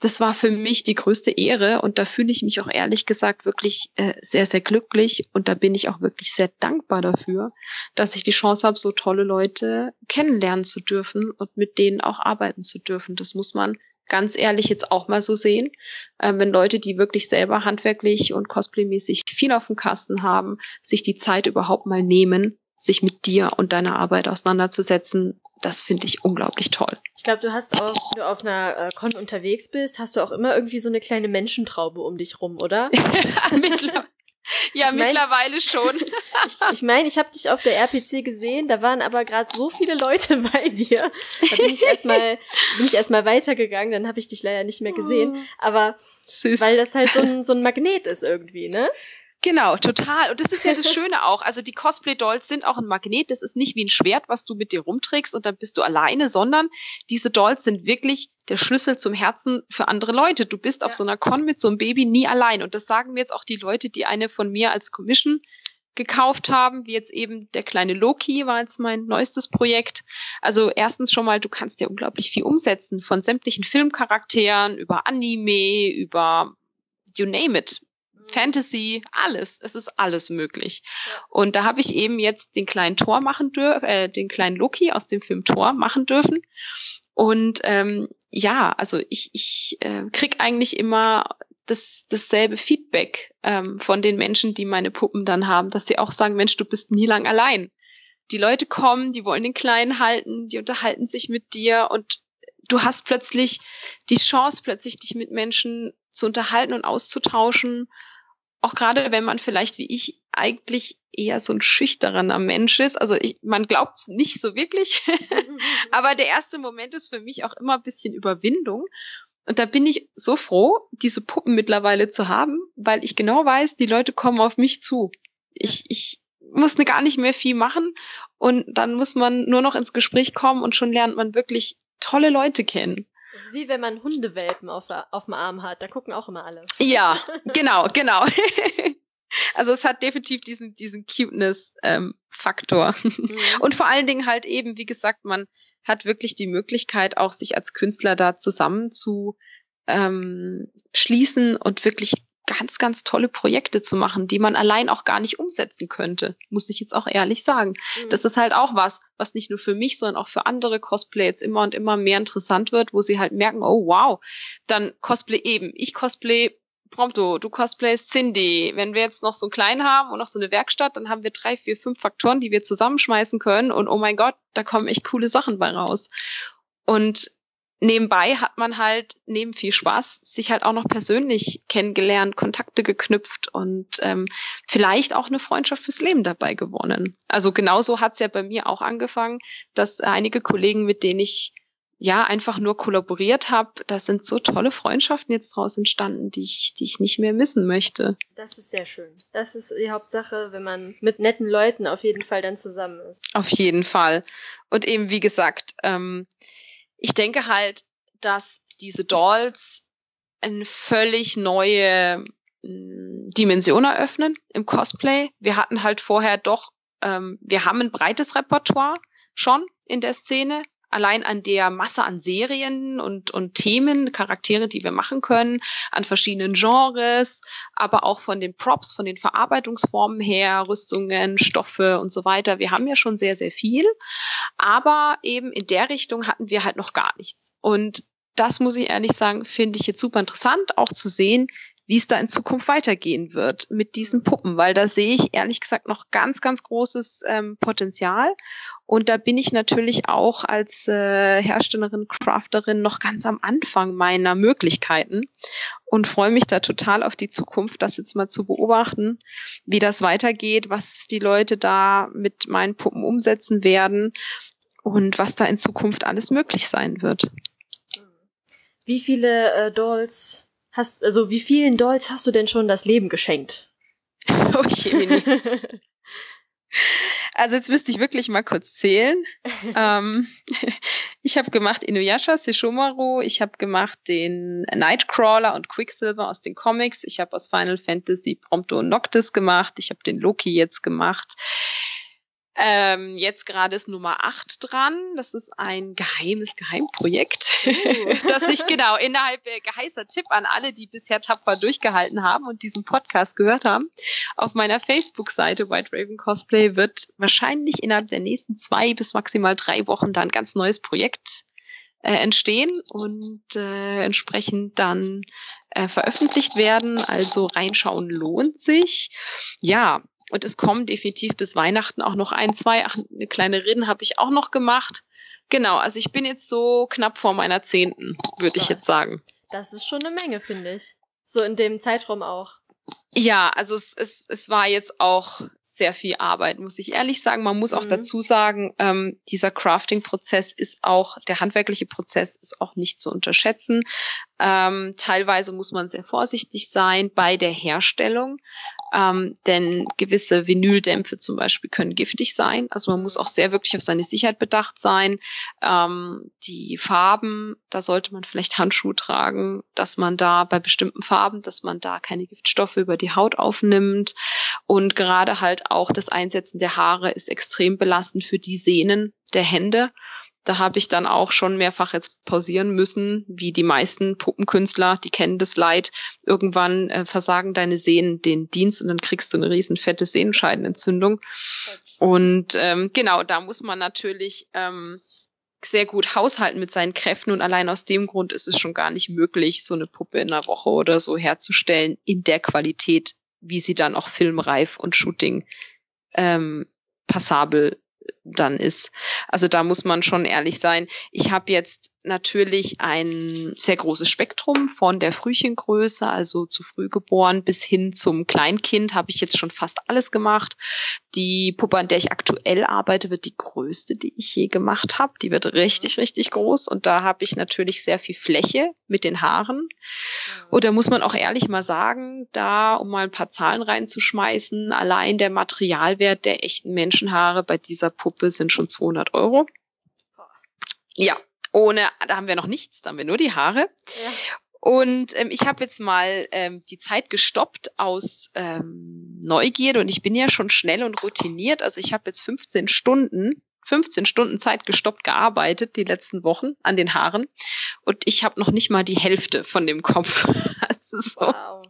Das war für mich die größte Ehre und da fühle ich mich auch ehrlich gesagt wirklich äh, sehr, sehr glücklich und da bin ich auch wirklich sehr dankbar dafür, dass ich die Chance habe, so tolle Leute kennenlernen zu dürfen und mit denen auch arbeiten zu dürfen. Das muss man ganz ehrlich jetzt auch mal so sehen. Ähm, wenn Leute, die wirklich selber handwerklich und cosplaymäßig viel auf dem Kasten haben, sich die Zeit überhaupt mal nehmen, sich mit dir und deiner Arbeit auseinanderzusetzen, das finde ich unglaublich toll. Ich glaube, du hast auch, wenn du auf einer äh, Con unterwegs bist, hast du auch immer irgendwie so eine kleine Menschentraube um dich rum, oder? Ja, ich mein, mittlerweile schon. ich meine, ich, mein, ich habe dich auf der RPC gesehen, da waren aber gerade so viele Leute bei dir. Da bin ich erstmal bin ich erstmal weitergegangen, dann habe ich dich leider nicht mehr gesehen, oh. aber Süß. weil das halt so ein so ein Magnet ist irgendwie, ne? Genau, total. Und das ist ja das Schöne auch. Also die Cosplay-Dolls sind auch ein Magnet. Das ist nicht wie ein Schwert, was du mit dir rumträgst und dann bist du alleine, sondern diese Dolls sind wirklich der Schlüssel zum Herzen für andere Leute. Du bist ja. auf so einer Con mit so einem Baby nie allein. Und das sagen mir jetzt auch die Leute, die eine von mir als Commission gekauft haben, wie jetzt eben der kleine Loki war jetzt mein neuestes Projekt. Also erstens schon mal, du kannst ja unglaublich viel umsetzen von sämtlichen Filmcharakteren über Anime, über you name it. Fantasy, alles. Es ist alles möglich. Und da habe ich eben jetzt den kleinen Thor machen dürfen, äh, den kleinen Loki aus dem Film Thor machen dürfen. Und ähm, ja, also ich, ich äh, krieg eigentlich immer das, dasselbe Feedback ähm, von den Menschen, die meine Puppen dann haben, dass sie auch sagen, Mensch, du bist nie lang allein. Die Leute kommen, die wollen den Kleinen halten, die unterhalten sich mit dir und du hast plötzlich die Chance, plötzlich dich mit Menschen zu unterhalten und auszutauschen auch gerade wenn man vielleicht wie ich eigentlich eher so ein schüchterner Mensch ist. Also ich, man glaubt es nicht so wirklich. Aber der erste Moment ist für mich auch immer ein bisschen Überwindung. Und da bin ich so froh, diese Puppen mittlerweile zu haben, weil ich genau weiß, die Leute kommen auf mich zu. Ich, ich muss gar nicht mehr viel machen und dann muss man nur noch ins Gespräch kommen und schon lernt man wirklich tolle Leute kennen. Das ist wie wenn man Hundewelpen auf, auf dem Arm hat. Da gucken auch immer alle. Ja, genau, genau. Also es hat definitiv diesen, diesen Cuteness-Faktor. Ähm, mhm. Und vor allen Dingen halt eben, wie gesagt, man hat wirklich die Möglichkeit, auch sich als Künstler da zusammen zu ähm, schließen und wirklich ganz, ganz tolle Projekte zu machen, die man allein auch gar nicht umsetzen könnte, muss ich jetzt auch ehrlich sagen. Mhm. Das ist halt auch was, was nicht nur für mich, sondern auch für andere Cosplay jetzt immer und immer mehr interessant wird, wo sie halt merken, oh wow, dann Cosplay eben. Ich Cosplay Prompto, du cosplayst Cindy. Wenn wir jetzt noch so einen kleinen haben und noch so eine Werkstatt, dann haben wir drei, vier, fünf Faktoren, die wir zusammenschmeißen können und oh mein Gott, da kommen echt coole Sachen bei raus. Und nebenbei hat man halt neben viel Spaß sich halt auch noch persönlich kennengelernt, Kontakte geknüpft und ähm, vielleicht auch eine Freundschaft fürs Leben dabei gewonnen. Also genauso hat's ja bei mir auch angefangen, dass einige Kollegen, mit denen ich ja einfach nur kollaboriert habe, da sind so tolle Freundschaften jetzt draus entstanden, die ich, die ich nicht mehr missen möchte. Das ist sehr schön. Das ist die Hauptsache, wenn man mit netten Leuten auf jeden Fall dann zusammen ist. Auf jeden Fall. Und eben wie gesagt, ähm, ich denke halt, dass diese Dolls eine völlig neue mm, Dimension eröffnen im Cosplay. Wir hatten halt vorher doch, ähm, wir haben ein breites Repertoire schon in der Szene, allein an der Masse an Serien und, und Themen, Charaktere, die wir machen können, an verschiedenen Genres, aber auch von den Props, von den Verarbeitungsformen her, Rüstungen, Stoffe und so weiter. Wir haben ja schon sehr, sehr viel, aber eben in der Richtung hatten wir halt noch gar nichts. Und das muss ich ehrlich sagen, finde ich jetzt super interessant, auch zu sehen, wie es da in Zukunft weitergehen wird mit diesen Puppen, weil da sehe ich ehrlich gesagt noch ganz, ganz großes ähm, Potenzial. Und da bin ich natürlich auch als äh, Herstellerin, Crafterin noch ganz am Anfang meiner Möglichkeiten und freue mich da total auf die Zukunft, das jetzt mal zu beobachten, wie das weitergeht, was die Leute da mit meinen Puppen umsetzen werden und was da in Zukunft alles möglich sein wird. Wie viele äh, Dolls hast, also wie vielen Dolls hast du denn schon das Leben geschenkt? oh, Chemini. Also jetzt müsste ich wirklich mal kurz zählen. ähm, ich habe gemacht Inuyasha, Sesshomaru, ich habe gemacht den Nightcrawler und Quicksilver aus den Comics, ich habe aus Final Fantasy Prompto und Noctis gemacht, ich habe den Loki jetzt gemacht. Ähm, jetzt gerade ist Nummer 8 dran. Das ist ein geheimes Geheimprojekt, uh. das ich genau innerhalb äh, geheißer Tipp an alle, die bisher tapfer durchgehalten haben und diesen Podcast gehört haben. Auf meiner Facebook-Seite White Raven Cosplay wird wahrscheinlich innerhalb der nächsten zwei bis maximal drei Wochen dann ein ganz neues Projekt äh, entstehen und äh, entsprechend dann äh, veröffentlicht werden. Also reinschauen lohnt sich. Ja, und es kommen definitiv bis Weihnachten auch noch ein, zwei. Ach, eine kleine Reden habe ich auch noch gemacht. Genau, also ich bin jetzt so knapp vor meiner zehnten, würde ich jetzt sagen. Das ist schon eine Menge, finde ich. So in dem Zeitraum auch. Ja, also es, es, es war jetzt auch sehr viel Arbeit, muss ich ehrlich sagen. Man muss auch mhm. dazu sagen, ähm, dieser Crafting-Prozess ist auch, der handwerkliche Prozess ist auch nicht zu unterschätzen. Ähm, teilweise muss man sehr vorsichtig sein bei der Herstellung, ähm, denn gewisse Vinyldämpfe zum Beispiel können giftig sein. Also man muss auch sehr wirklich auf seine Sicherheit bedacht sein. Ähm, die Farben, da sollte man vielleicht Handschuhe tragen, dass man da bei bestimmten Farben, dass man da keine Giftstoffe über die Haut aufnimmt. Und gerade halt auch das Einsetzen der Haare ist extrem belastend für die Sehnen der Hände. Da habe ich dann auch schon mehrfach jetzt pausieren müssen, wie die meisten Puppenkünstler, die kennen das Leid. Irgendwann äh, versagen deine Sehnen den Dienst und dann kriegst du eine riesen fette Sehenscheidenentzündung. Und ähm, genau, da muss man natürlich ähm, sehr gut haushalten mit seinen Kräften und allein aus dem Grund ist es schon gar nicht möglich, so eine Puppe in einer Woche oder so herzustellen in der Qualität, wie sie dann auch filmreif und Shooting ähm, passabel dann ist. Also da muss man schon ehrlich sein. Ich habe jetzt natürlich ein sehr großes Spektrum von der Frühchengröße, also zu früh geboren bis hin zum Kleinkind habe ich jetzt schon fast alles gemacht. Die Puppe, an der ich aktuell arbeite, wird die größte, die ich je gemacht habe. Die wird richtig, richtig groß und da habe ich natürlich sehr viel Fläche mit den Haaren. Und da muss man auch ehrlich mal sagen, da, um mal ein paar Zahlen reinzuschmeißen, allein der Materialwert der echten Menschenhaare bei dieser Puppe sind schon 200 Euro. Ja, ohne, da haben wir noch nichts, da haben wir nur die Haare. Ja. Und ähm, ich habe jetzt mal ähm, die Zeit gestoppt aus ähm, Neugierde und ich bin ja schon schnell und routiniert. Also ich habe jetzt 15 Stunden 15 Stunden Zeit gestoppt gearbeitet die letzten Wochen an den Haaren und ich habe noch nicht mal die Hälfte von dem Kopf. Also so. Wow.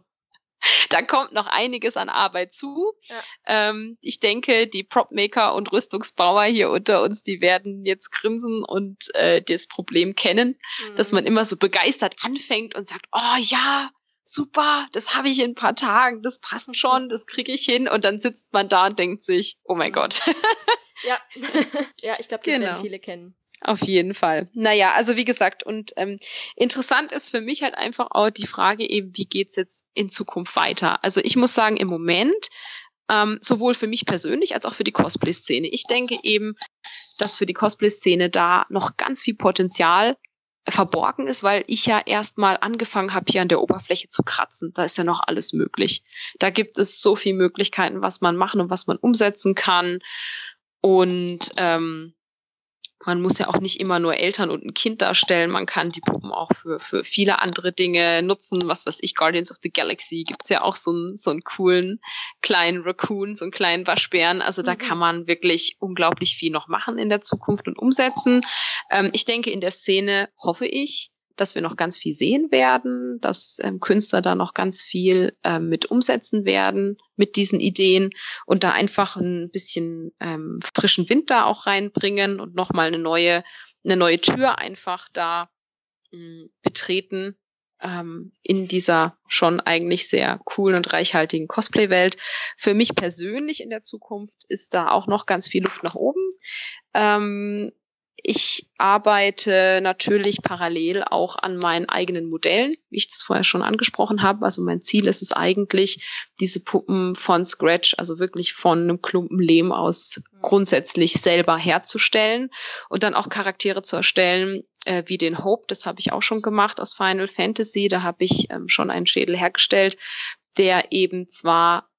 Da kommt noch einiges an Arbeit zu. Ja. Ähm, ich denke, die Propmaker und Rüstungsbauer hier unter uns, die werden jetzt grinsen und äh, das Problem kennen, mhm. dass man immer so begeistert anfängt und sagt, oh ja, super, das habe ich in ein paar Tagen, das passt schon, das kriege ich hin. Und dann sitzt man da und denkt sich, oh mein mhm. Gott. ja, ja, ich glaube, das genau. werden viele kennen. Auf jeden Fall. Naja, also wie gesagt, und ähm, interessant ist für mich halt einfach auch die Frage eben, wie geht's jetzt in Zukunft weiter? Also ich muss sagen, im Moment, ähm, sowohl für mich persönlich als auch für die Cosplay-Szene. Ich denke eben, dass für die Cosplay-Szene da noch ganz viel Potenzial verborgen ist, weil ich ja erstmal angefangen habe, hier an der Oberfläche zu kratzen. Da ist ja noch alles möglich. Da gibt es so viele Möglichkeiten, was man machen und was man umsetzen kann. Und ähm, man muss ja auch nicht immer nur Eltern und ein Kind darstellen. Man kann die Puppen auch für, für viele andere Dinge nutzen. Was weiß ich, Guardians of the Galaxy gibt's ja auch so einen, so einen coolen kleinen Raccoon, so einen kleinen Waschbären. Also da mhm. kann man wirklich unglaublich viel noch machen in der Zukunft und umsetzen. Ähm, ich denke, in der Szene hoffe ich, dass wir noch ganz viel sehen werden, dass ähm, Künstler da noch ganz viel ähm, mit umsetzen werden mit diesen Ideen und da einfach ein bisschen ähm, frischen Wind da auch reinbringen und nochmal eine neue, eine neue Tür einfach da mh, hm, betreten ähm, in dieser schon eigentlich sehr coolen und reichhaltigen Cosplay-Welt. Für mich persönlich in der Zukunft ist da auch noch ganz viel Luft nach oben. Ähm, ich arbeite natürlich parallel auch an meinen eigenen Modellen, wie ich das vorher schon angesprochen habe. Also mein Ziel ist es eigentlich, diese Puppen von Scratch, also wirklich von einem Klumpen Lehm aus grundsätzlich selber herzustellen und dann auch Charaktere zu erstellen, äh, wie den Hope. Das habe ich auch schon gemacht aus Final Fantasy. Da habe ich ähm, schon einen Schädel hergestellt, der eben zwar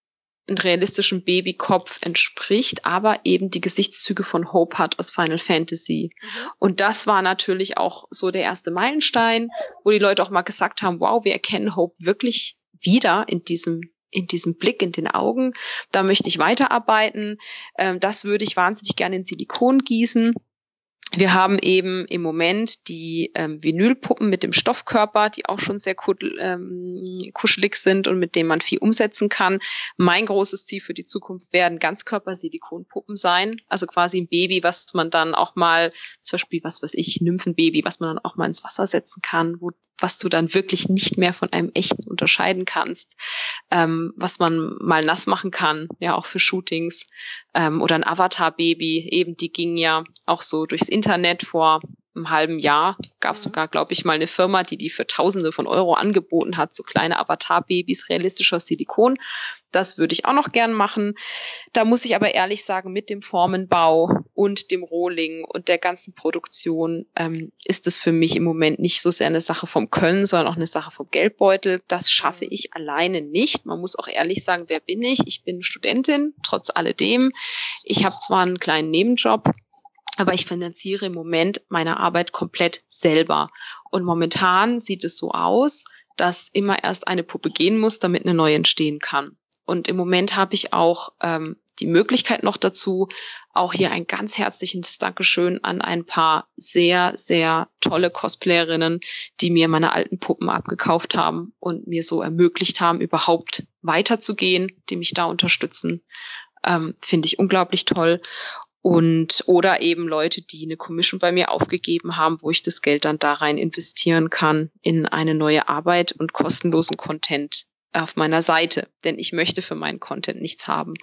realistischen Babykopf entspricht, aber eben die Gesichtszüge von Hope hat aus Final Fantasy. Mhm. Und das war natürlich auch so der erste Meilenstein, wo die Leute auch mal gesagt haben, wow, wir erkennen Hope wirklich wieder in diesem in diesem Blick in den Augen. Da möchte ich weiterarbeiten. Ähm, das würde ich wahnsinnig gerne in Silikon gießen. Wir haben eben im Moment die ähm, Vinylpuppen mit dem Stoffkörper, die auch schon sehr ähm, kuschelig sind und mit denen man viel umsetzen kann. Mein großes Ziel für die Zukunft werden Ganzkörper-Silikonpuppen sein. Also quasi ein Baby, was man dann auch mal, zum Beispiel, was weiß ich, Nymphenbaby, was man dann auch mal ins Wasser setzen kann, wo was du dann wirklich nicht mehr von einem echten unterscheiden kannst, ähm, was man mal nass machen kann, ja auch für Shootings ähm, oder ein Avatar-Baby, eben die ging ja auch so durchs Internet vor einem halben Jahr gab es mhm. sogar, glaube ich, mal eine Firma, die die für Tausende von Euro angeboten hat, so kleine Avatar-Babys realistisch aus Silikon. Das würde ich auch noch gern machen. Da muss ich aber ehrlich sagen, mit dem Formenbau und dem Rohling und der ganzen Produktion ähm, ist es für mich im Moment nicht so sehr eine Sache vom Können, sondern auch eine Sache vom Geldbeutel. Das schaffe mhm. ich alleine nicht. Man muss auch ehrlich sagen, wer bin ich? Ich bin Studentin, trotz alledem. Ich habe zwar einen kleinen Nebenjob, aber ich finanziere im Moment meine Arbeit komplett selber. Und momentan sieht es so aus, dass immer erst eine Puppe gehen muss, damit eine neue entstehen kann. Und im Moment habe ich auch ähm, die Möglichkeit noch dazu, auch hier ein ganz herzliches Dankeschön an ein paar sehr, sehr tolle Cosplayerinnen, die mir meine alten Puppen abgekauft haben und mir so ermöglicht haben, überhaupt weiterzugehen, die mich da unterstützen. Ähm, Finde ich unglaublich toll und oder eben Leute, die eine Commission bei mir aufgegeben haben, wo ich das Geld dann da rein investieren kann in eine neue Arbeit und kostenlosen Content auf meiner Seite, denn ich möchte für meinen Content nichts haben.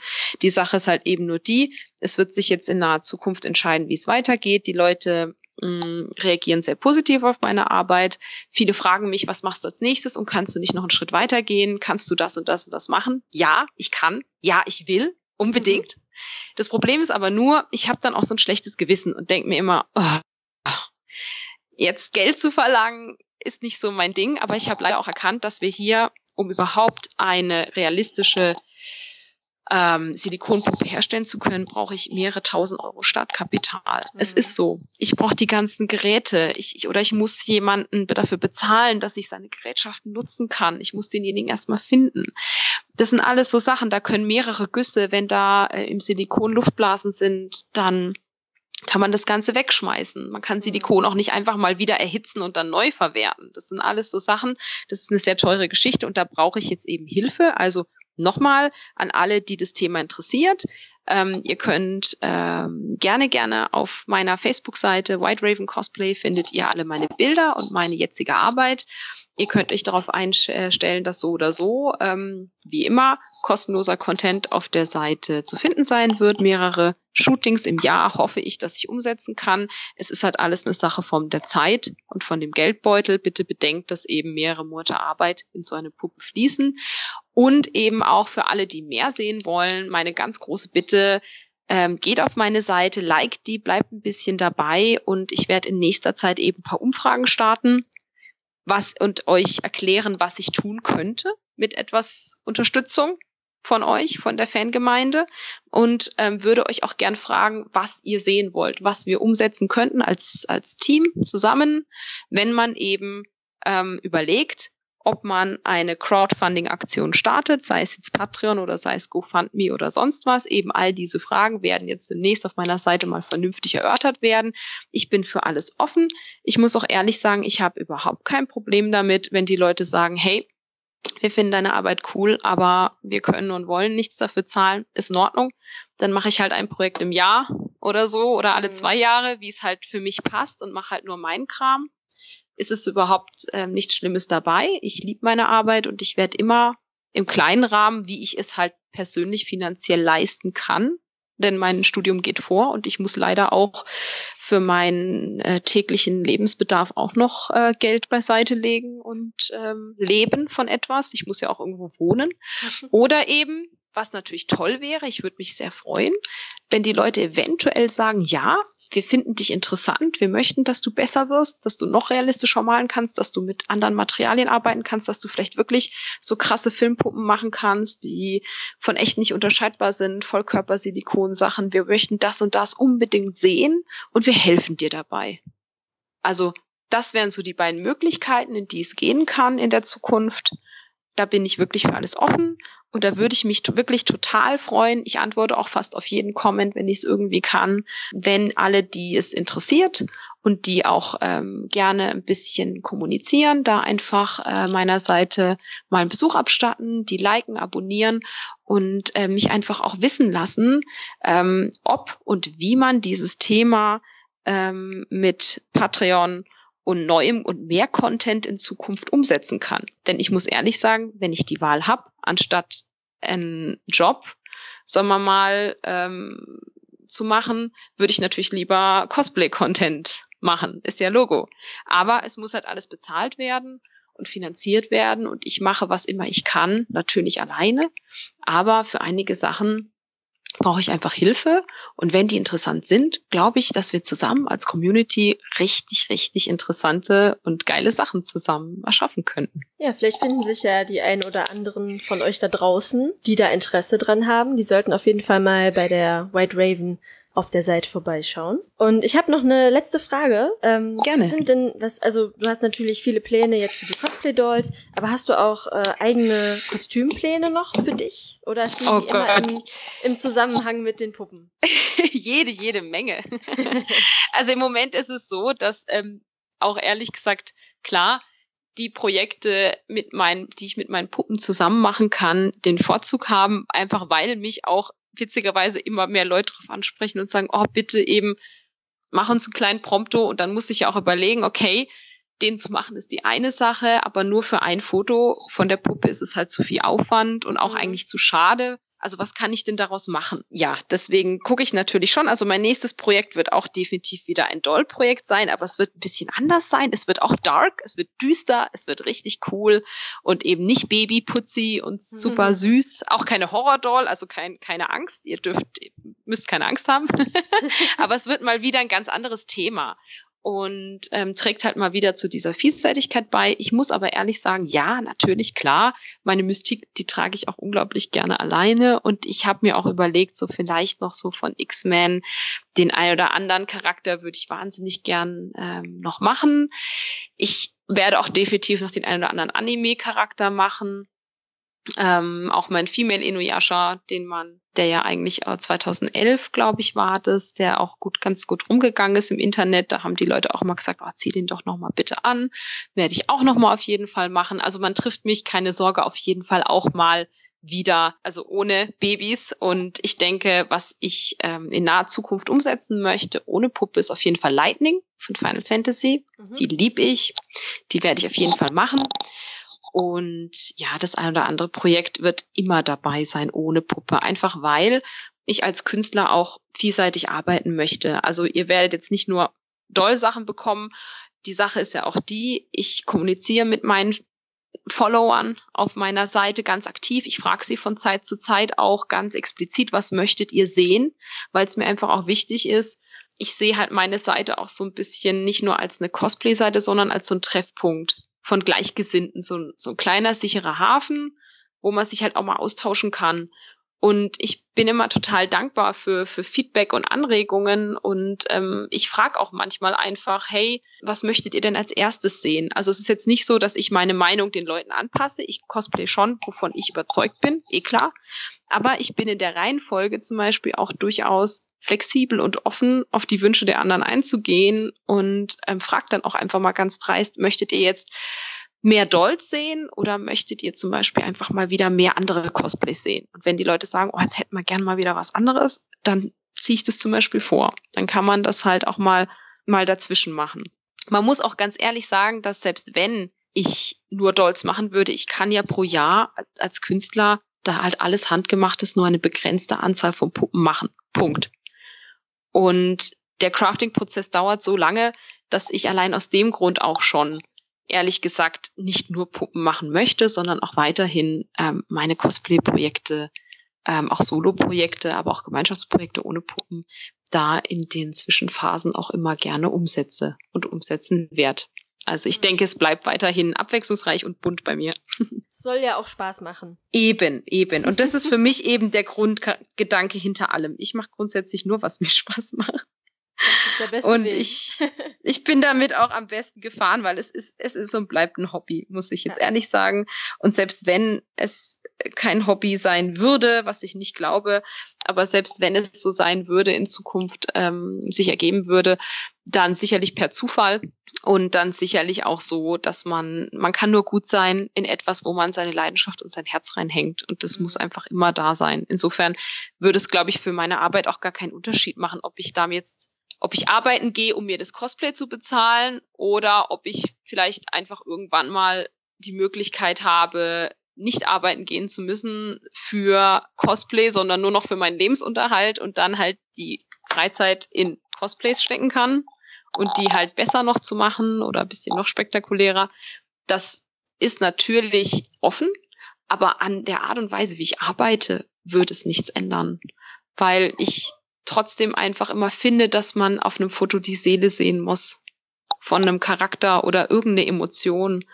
Die Sache ist halt eben nur die, es wird sich jetzt in naher Zukunft entscheiden, wie es weitergeht. Die Leute mh, mm, reagieren sehr positiv auf meine Arbeit. Viele fragen mich, was machst du als nächstes und kannst du nicht noch einen Schritt weitergehen? Kannst du das und das und das machen? Ja, ich kann. Ja, ich will. Unbedingt. Das Problem ist aber nur, ich habe dann auch so ein schlechtes Gewissen und denke mir immer, oh, jetzt Geld zu verlangen, ist nicht so mein Ding, aber ich habe leider auch erkannt, dass wir hier, um überhaupt eine realistische ähm, Silikonpuppe herstellen zu können, brauche ich mehrere tausend Euro Startkapital. Mhm. Es ist so. Ich brauche die ganzen Geräte. Ich, ich, oder ich muss jemanden dafür bezahlen, dass ich seine Gerätschaften nutzen kann. Ich muss denjenigen erstmal finden. Das sind alles so Sachen, da können mehrere Güsse, wenn da äh, im Silikon Luftblasen sind, dann kann man das Ganze wegschmeißen. Man kann Silikon auch nicht einfach mal wieder erhitzen und dann neu verwerten. Das sind alles so Sachen. Das ist eine sehr teure Geschichte und da brauche ich jetzt eben Hilfe. Also nochmal an alle, die das Thema interessiert. Ähm, ihr könnt ähm, gerne, gerne auf meiner Facebook-Seite White Raven Cosplay findet ihr alle meine Bilder und meine jetzige Arbeit. Ihr könnt euch darauf einstellen, dass so oder so, ähm, wie immer, kostenloser Content auf der Seite zu finden sein wird. Mehrere Shootings im Jahr hoffe ich, dass ich umsetzen kann. Es ist halt alles eine Sache von der Zeit und von dem Geldbeutel. Bitte bedenkt, dass eben mehrere Monate Arbeit in so eine Puppe fließen. Und eben auch für alle, die mehr sehen wollen, meine ganz große Bitte, ähm, geht auf meine Seite, liked die, bleibt ein bisschen dabei und ich werde in nächster Zeit eben ein paar Umfragen starten was und euch erklären, was ich tun könnte mit etwas Unterstützung von euch, von der Fangemeinde und ähm, würde euch auch gern fragen, was ihr sehen wollt, was wir umsetzen könnten als, als Team zusammen, wenn man eben ähm, überlegt, ob man eine Crowdfunding-Aktion startet, sei es jetzt Patreon oder sei es GoFundMe oder sonst was. Eben all diese Fragen werden jetzt demnächst auf meiner Seite mal vernünftig erörtert werden. Ich bin für alles offen. Ich muss auch ehrlich sagen, ich habe überhaupt kein Problem damit, wenn die Leute sagen, hey, wir finden deine Arbeit cool, aber wir können und wollen nichts dafür zahlen, ist in Ordnung. Dann mache ich halt ein Projekt im Jahr oder so oder alle mhm. zwei Jahre, wie es halt für mich passt und mache halt nur meinen Kram ist es überhaupt ähm, nichts Schlimmes dabei. Ich liebe meine Arbeit und ich werde immer im kleinen Rahmen, wie ich es halt persönlich finanziell leisten kann, denn mein Studium geht vor und ich muss leider auch für meinen äh, täglichen Lebensbedarf auch noch äh, Geld beiseite legen und ähm, leben von etwas. Ich muss ja auch irgendwo wohnen. Mhm. Oder eben was natürlich toll wäre, ich würde mich sehr freuen, wenn die Leute eventuell sagen, ja, wir finden dich interessant, wir möchten, dass du besser wirst, dass du noch realistischer malen kannst, dass du mit anderen Materialien arbeiten kannst, dass du vielleicht wirklich so krasse Filmpuppen machen kannst, die von echt nicht unterscheidbar sind, Vollkörpersilikon-Sachen. Wir möchten das und das unbedingt sehen und wir helfen dir dabei. Also das wären so die beiden Möglichkeiten, in die es gehen kann in der Zukunft. Da bin ich wirklich für alles offen und da würde ich mich wirklich total freuen. Ich antworte auch fast auf jeden Comment, wenn ich es irgendwie kann, wenn alle, die es interessiert und die auch ähm, gerne ein bisschen kommunizieren, da einfach äh, meiner Seite mal einen Besuch abstatten, die liken, abonnieren und äh, mich einfach auch wissen lassen, ähm, ob und wie man dieses Thema ähm, mit Patreon und neuem und mehr Content in Zukunft umsetzen kann. Denn ich muss ehrlich sagen, wenn ich die Wahl habe, anstatt einen Job, sagen wir mal, ähm, zu machen, würde ich natürlich lieber Cosplay-Content machen. Ist ja Logo. Aber es muss halt alles bezahlt werden und finanziert werden und ich mache, was immer ich kann, natürlich alleine. Aber für einige Sachen brauche ich einfach Hilfe. Und wenn die interessant sind, glaube ich, dass wir zusammen als Community richtig, richtig interessante und geile Sachen zusammen erschaffen könnten. Ja, vielleicht finden sich ja die ein oder anderen von euch da draußen, die da Interesse dran haben. Die sollten auf jeden Fall mal bei der White Raven auf der Seite vorbeischauen. Und ich habe noch eine letzte Frage. Ähm, Gerne. Sind denn was? Also du hast natürlich viele Pläne jetzt für die Cosplay Dolls, aber hast du auch äh, eigene Kostümpläne noch für dich? Oder stehen oh die Gott. immer im, im Zusammenhang mit den Puppen? jede, jede Menge. also im Moment ist es so, dass ähm, auch ehrlich gesagt klar die Projekte mit meinen, die ich mit meinen Puppen zusammen machen kann, den Vorzug haben, einfach weil mich auch witzigerweise immer mehr Leute darauf ansprechen und sagen, oh, bitte eben, mach uns einen kleinen Prompto und dann muss ich ja auch überlegen, okay, den zu machen ist die eine Sache, aber nur für ein Foto von der Puppe ist es halt zu viel Aufwand und auch mhm. eigentlich zu schade, also was kann ich denn daraus machen? Ja, deswegen gucke ich natürlich schon. Also mein nächstes Projekt wird auch definitiv wieder ein Doll-Projekt sein, aber es wird ein bisschen anders sein. Es wird auch dark, es wird düster, es wird richtig cool und eben nicht Baby-Putzi und super mhm. süß. Auch keine Horror-Doll, also kein, keine Angst. Ihr dürft, müsst keine Angst haben. aber es wird mal wieder ein ganz anderes Thema und ähm, trägt halt mal wieder zu dieser Vielseitigkeit bei. Ich muss aber ehrlich sagen, ja, natürlich, klar, meine Mystik, die trage ich auch unglaublich gerne alleine und ich habe mir auch überlegt, so vielleicht noch so von X-Men den ein oder anderen Charakter würde ich wahnsinnig gern ähm, noch machen. Ich werde auch definitiv noch den ein oder anderen Anime-Charakter machen. Ähm, auch mein Female Inuyasha, den man der ja eigentlich 2011, glaube ich, war das, der auch gut, ganz gut rumgegangen ist im Internet. Da haben die Leute auch mal gesagt, oh, zieh den doch noch mal bitte an. Werde ich auch noch mal auf jeden Fall machen. Also man trifft mich, keine Sorge, auf jeden Fall auch mal wieder, also ohne Babys. Und ich denke, was ich ähm, in naher Zukunft umsetzen möchte, ohne Puppe, ist auf jeden Fall Lightning von Final Fantasy. Mhm. Die lieb ich. Die werde ich auf jeden Fall machen. Und ja, das ein oder andere Projekt wird immer dabei sein ohne Puppe. Einfach weil ich als Künstler auch vielseitig arbeiten möchte. Also ihr werdet jetzt nicht nur Doll-Sachen bekommen. Die Sache ist ja auch die, ich kommuniziere mit meinen Followern auf meiner Seite ganz aktiv. Ich frage sie von Zeit zu Zeit auch ganz explizit, was möchtet ihr sehen, weil es mir einfach auch wichtig ist. Ich sehe halt meine Seite auch so ein bisschen nicht nur als eine Cosplay-Seite, sondern als so ein Treffpunkt von Gleichgesinnten, so, so ein kleiner, sicherer Hafen, wo man sich halt auch mal austauschen kann. Und ich bin immer total dankbar für, für Feedback und Anregungen. Und ähm, ich frage auch manchmal einfach, hey, was möchtet ihr denn als erstes sehen? Also es ist jetzt nicht so, dass ich meine Meinung den Leuten anpasse. Ich cosplay schon, wovon ich überzeugt bin, eh klar. Aber ich bin in der Reihenfolge zum Beispiel auch durchaus flexibel und offen auf die Wünsche der anderen einzugehen und ähm, fragt dann auch einfach mal ganz dreist, möchtet ihr jetzt mehr Dolls sehen oder möchtet ihr zum Beispiel einfach mal wieder mehr andere Cosplays sehen? Und wenn die Leute sagen, oh, jetzt hätten wir gern mal wieder was anderes, dann ziehe ich das zum Beispiel vor. Dann kann man das halt auch mal, mal dazwischen machen. Man muss auch ganz ehrlich sagen, dass selbst wenn ich nur Dolls machen würde, ich kann ja pro Jahr als Künstler da halt alles handgemachtes nur eine begrenzte Anzahl von Puppen machen. Punkt. Und der Crafting-Prozess dauert so lange, dass ich allein aus dem Grund auch schon ehrlich gesagt nicht nur Puppen machen möchte, sondern auch weiterhin ähm, meine Cosplay-Projekte, ähm, auch Solo-Projekte, aber auch Gemeinschaftsprojekte ohne Puppen da in den Zwischenphasen auch immer gerne umsetze und umsetzen werde. Also ich denke, es bleibt weiterhin abwechslungsreich und bunt bei mir. Soll ja auch Spaß machen. Eben, eben. Und das ist für mich eben der Grundgedanke hinter allem. Ich mache grundsätzlich nur, was mir Spaß macht. Das ist der beste und Weg. ich, ich bin damit auch am besten gefahren, weil es ist, es ist und bleibt ein Hobby, muss ich jetzt ja. ehrlich sagen. Und selbst wenn es kein Hobby sein würde, was ich nicht glaube, aber selbst wenn es so sein würde in Zukunft, ähm, sich ergeben würde, dann sicherlich per Zufall und dann sicherlich auch so, dass man, man kann nur gut sein in etwas, wo man seine Leidenschaft und sein Herz reinhängt. Und das mhm. muss einfach immer da sein. Insofern würde es, glaube ich, für meine Arbeit auch gar keinen Unterschied machen, ob ich da jetzt, ob ich arbeiten gehe, um mir das Cosplay zu bezahlen, oder ob ich vielleicht einfach irgendwann mal die Möglichkeit habe, nicht arbeiten gehen zu müssen für Cosplay, sondern nur noch für meinen Lebensunterhalt und dann halt die Freizeit in Cosplays stecken kann und die halt besser noch zu machen oder ein bisschen noch spektakulärer, das ist natürlich offen, aber an der Art und Weise, wie ich arbeite, wird es nichts ändern, weil ich trotzdem einfach immer finde, dass man auf einem Foto die Seele sehen muss von einem Charakter oder irgendeine Emotion.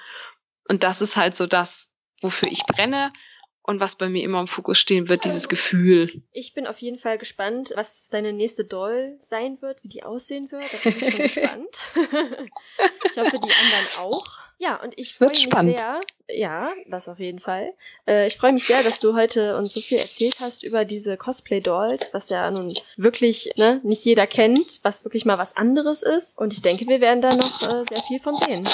Und das ist halt so das, wofür ich brenne und was bei mir immer im Fokus stehen wird, dieses Gefühl. Ich bin auf jeden Fall gespannt, was deine nächste Doll sein wird, wie die aussehen wird. Da bin ich schon gespannt. ich hoffe, die anderen auch. Ja, und ich freue mich spannend. sehr. Ja, das auf jeden Fall. Äh, ich freue mich sehr, dass du heute uns so viel erzählt hast über diese Cosplay-Dolls, was ja nun wirklich ne, nicht jeder kennt, was wirklich mal was anderes ist. Und ich denke, wir werden da noch äh, sehr viel von sehen.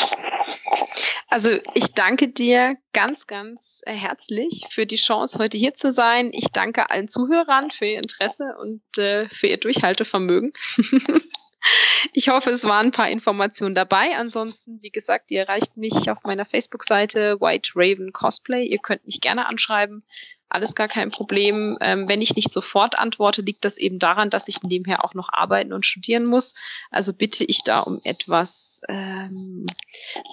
Also ich danke dir ganz, ganz äh, herzlich für die Chance, heute hier zu sein. Ich danke allen Zuhörern für ihr Interesse und äh, für ihr Durchhaltevermögen. Ich hoffe, es waren ein paar Informationen dabei. Ansonsten, wie gesagt, ihr erreicht mich auf meiner Facebook-Seite White Raven Cosplay. Ihr könnt mich gerne anschreiben. Alles gar kein Problem. Ähm, wenn ich nicht sofort antworte, liegt das eben daran, dass ich nebenher auch noch arbeiten und studieren muss. Also bitte ich da um etwas ähm,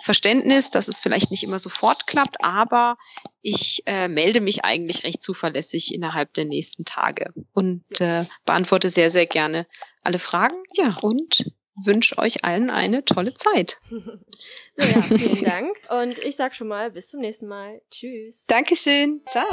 Verständnis, dass es vielleicht nicht immer sofort klappt, aber ich äh, melde mich eigentlich recht zuverlässig innerhalb der nächsten Tage und äh, beantworte sehr, sehr gerne alle Fragen. Ja, und wünsche euch allen eine tolle Zeit. ja, vielen Dank. Und ich sag schon mal bis zum nächsten Mal. Tschüss. Dankeschön. Ciao.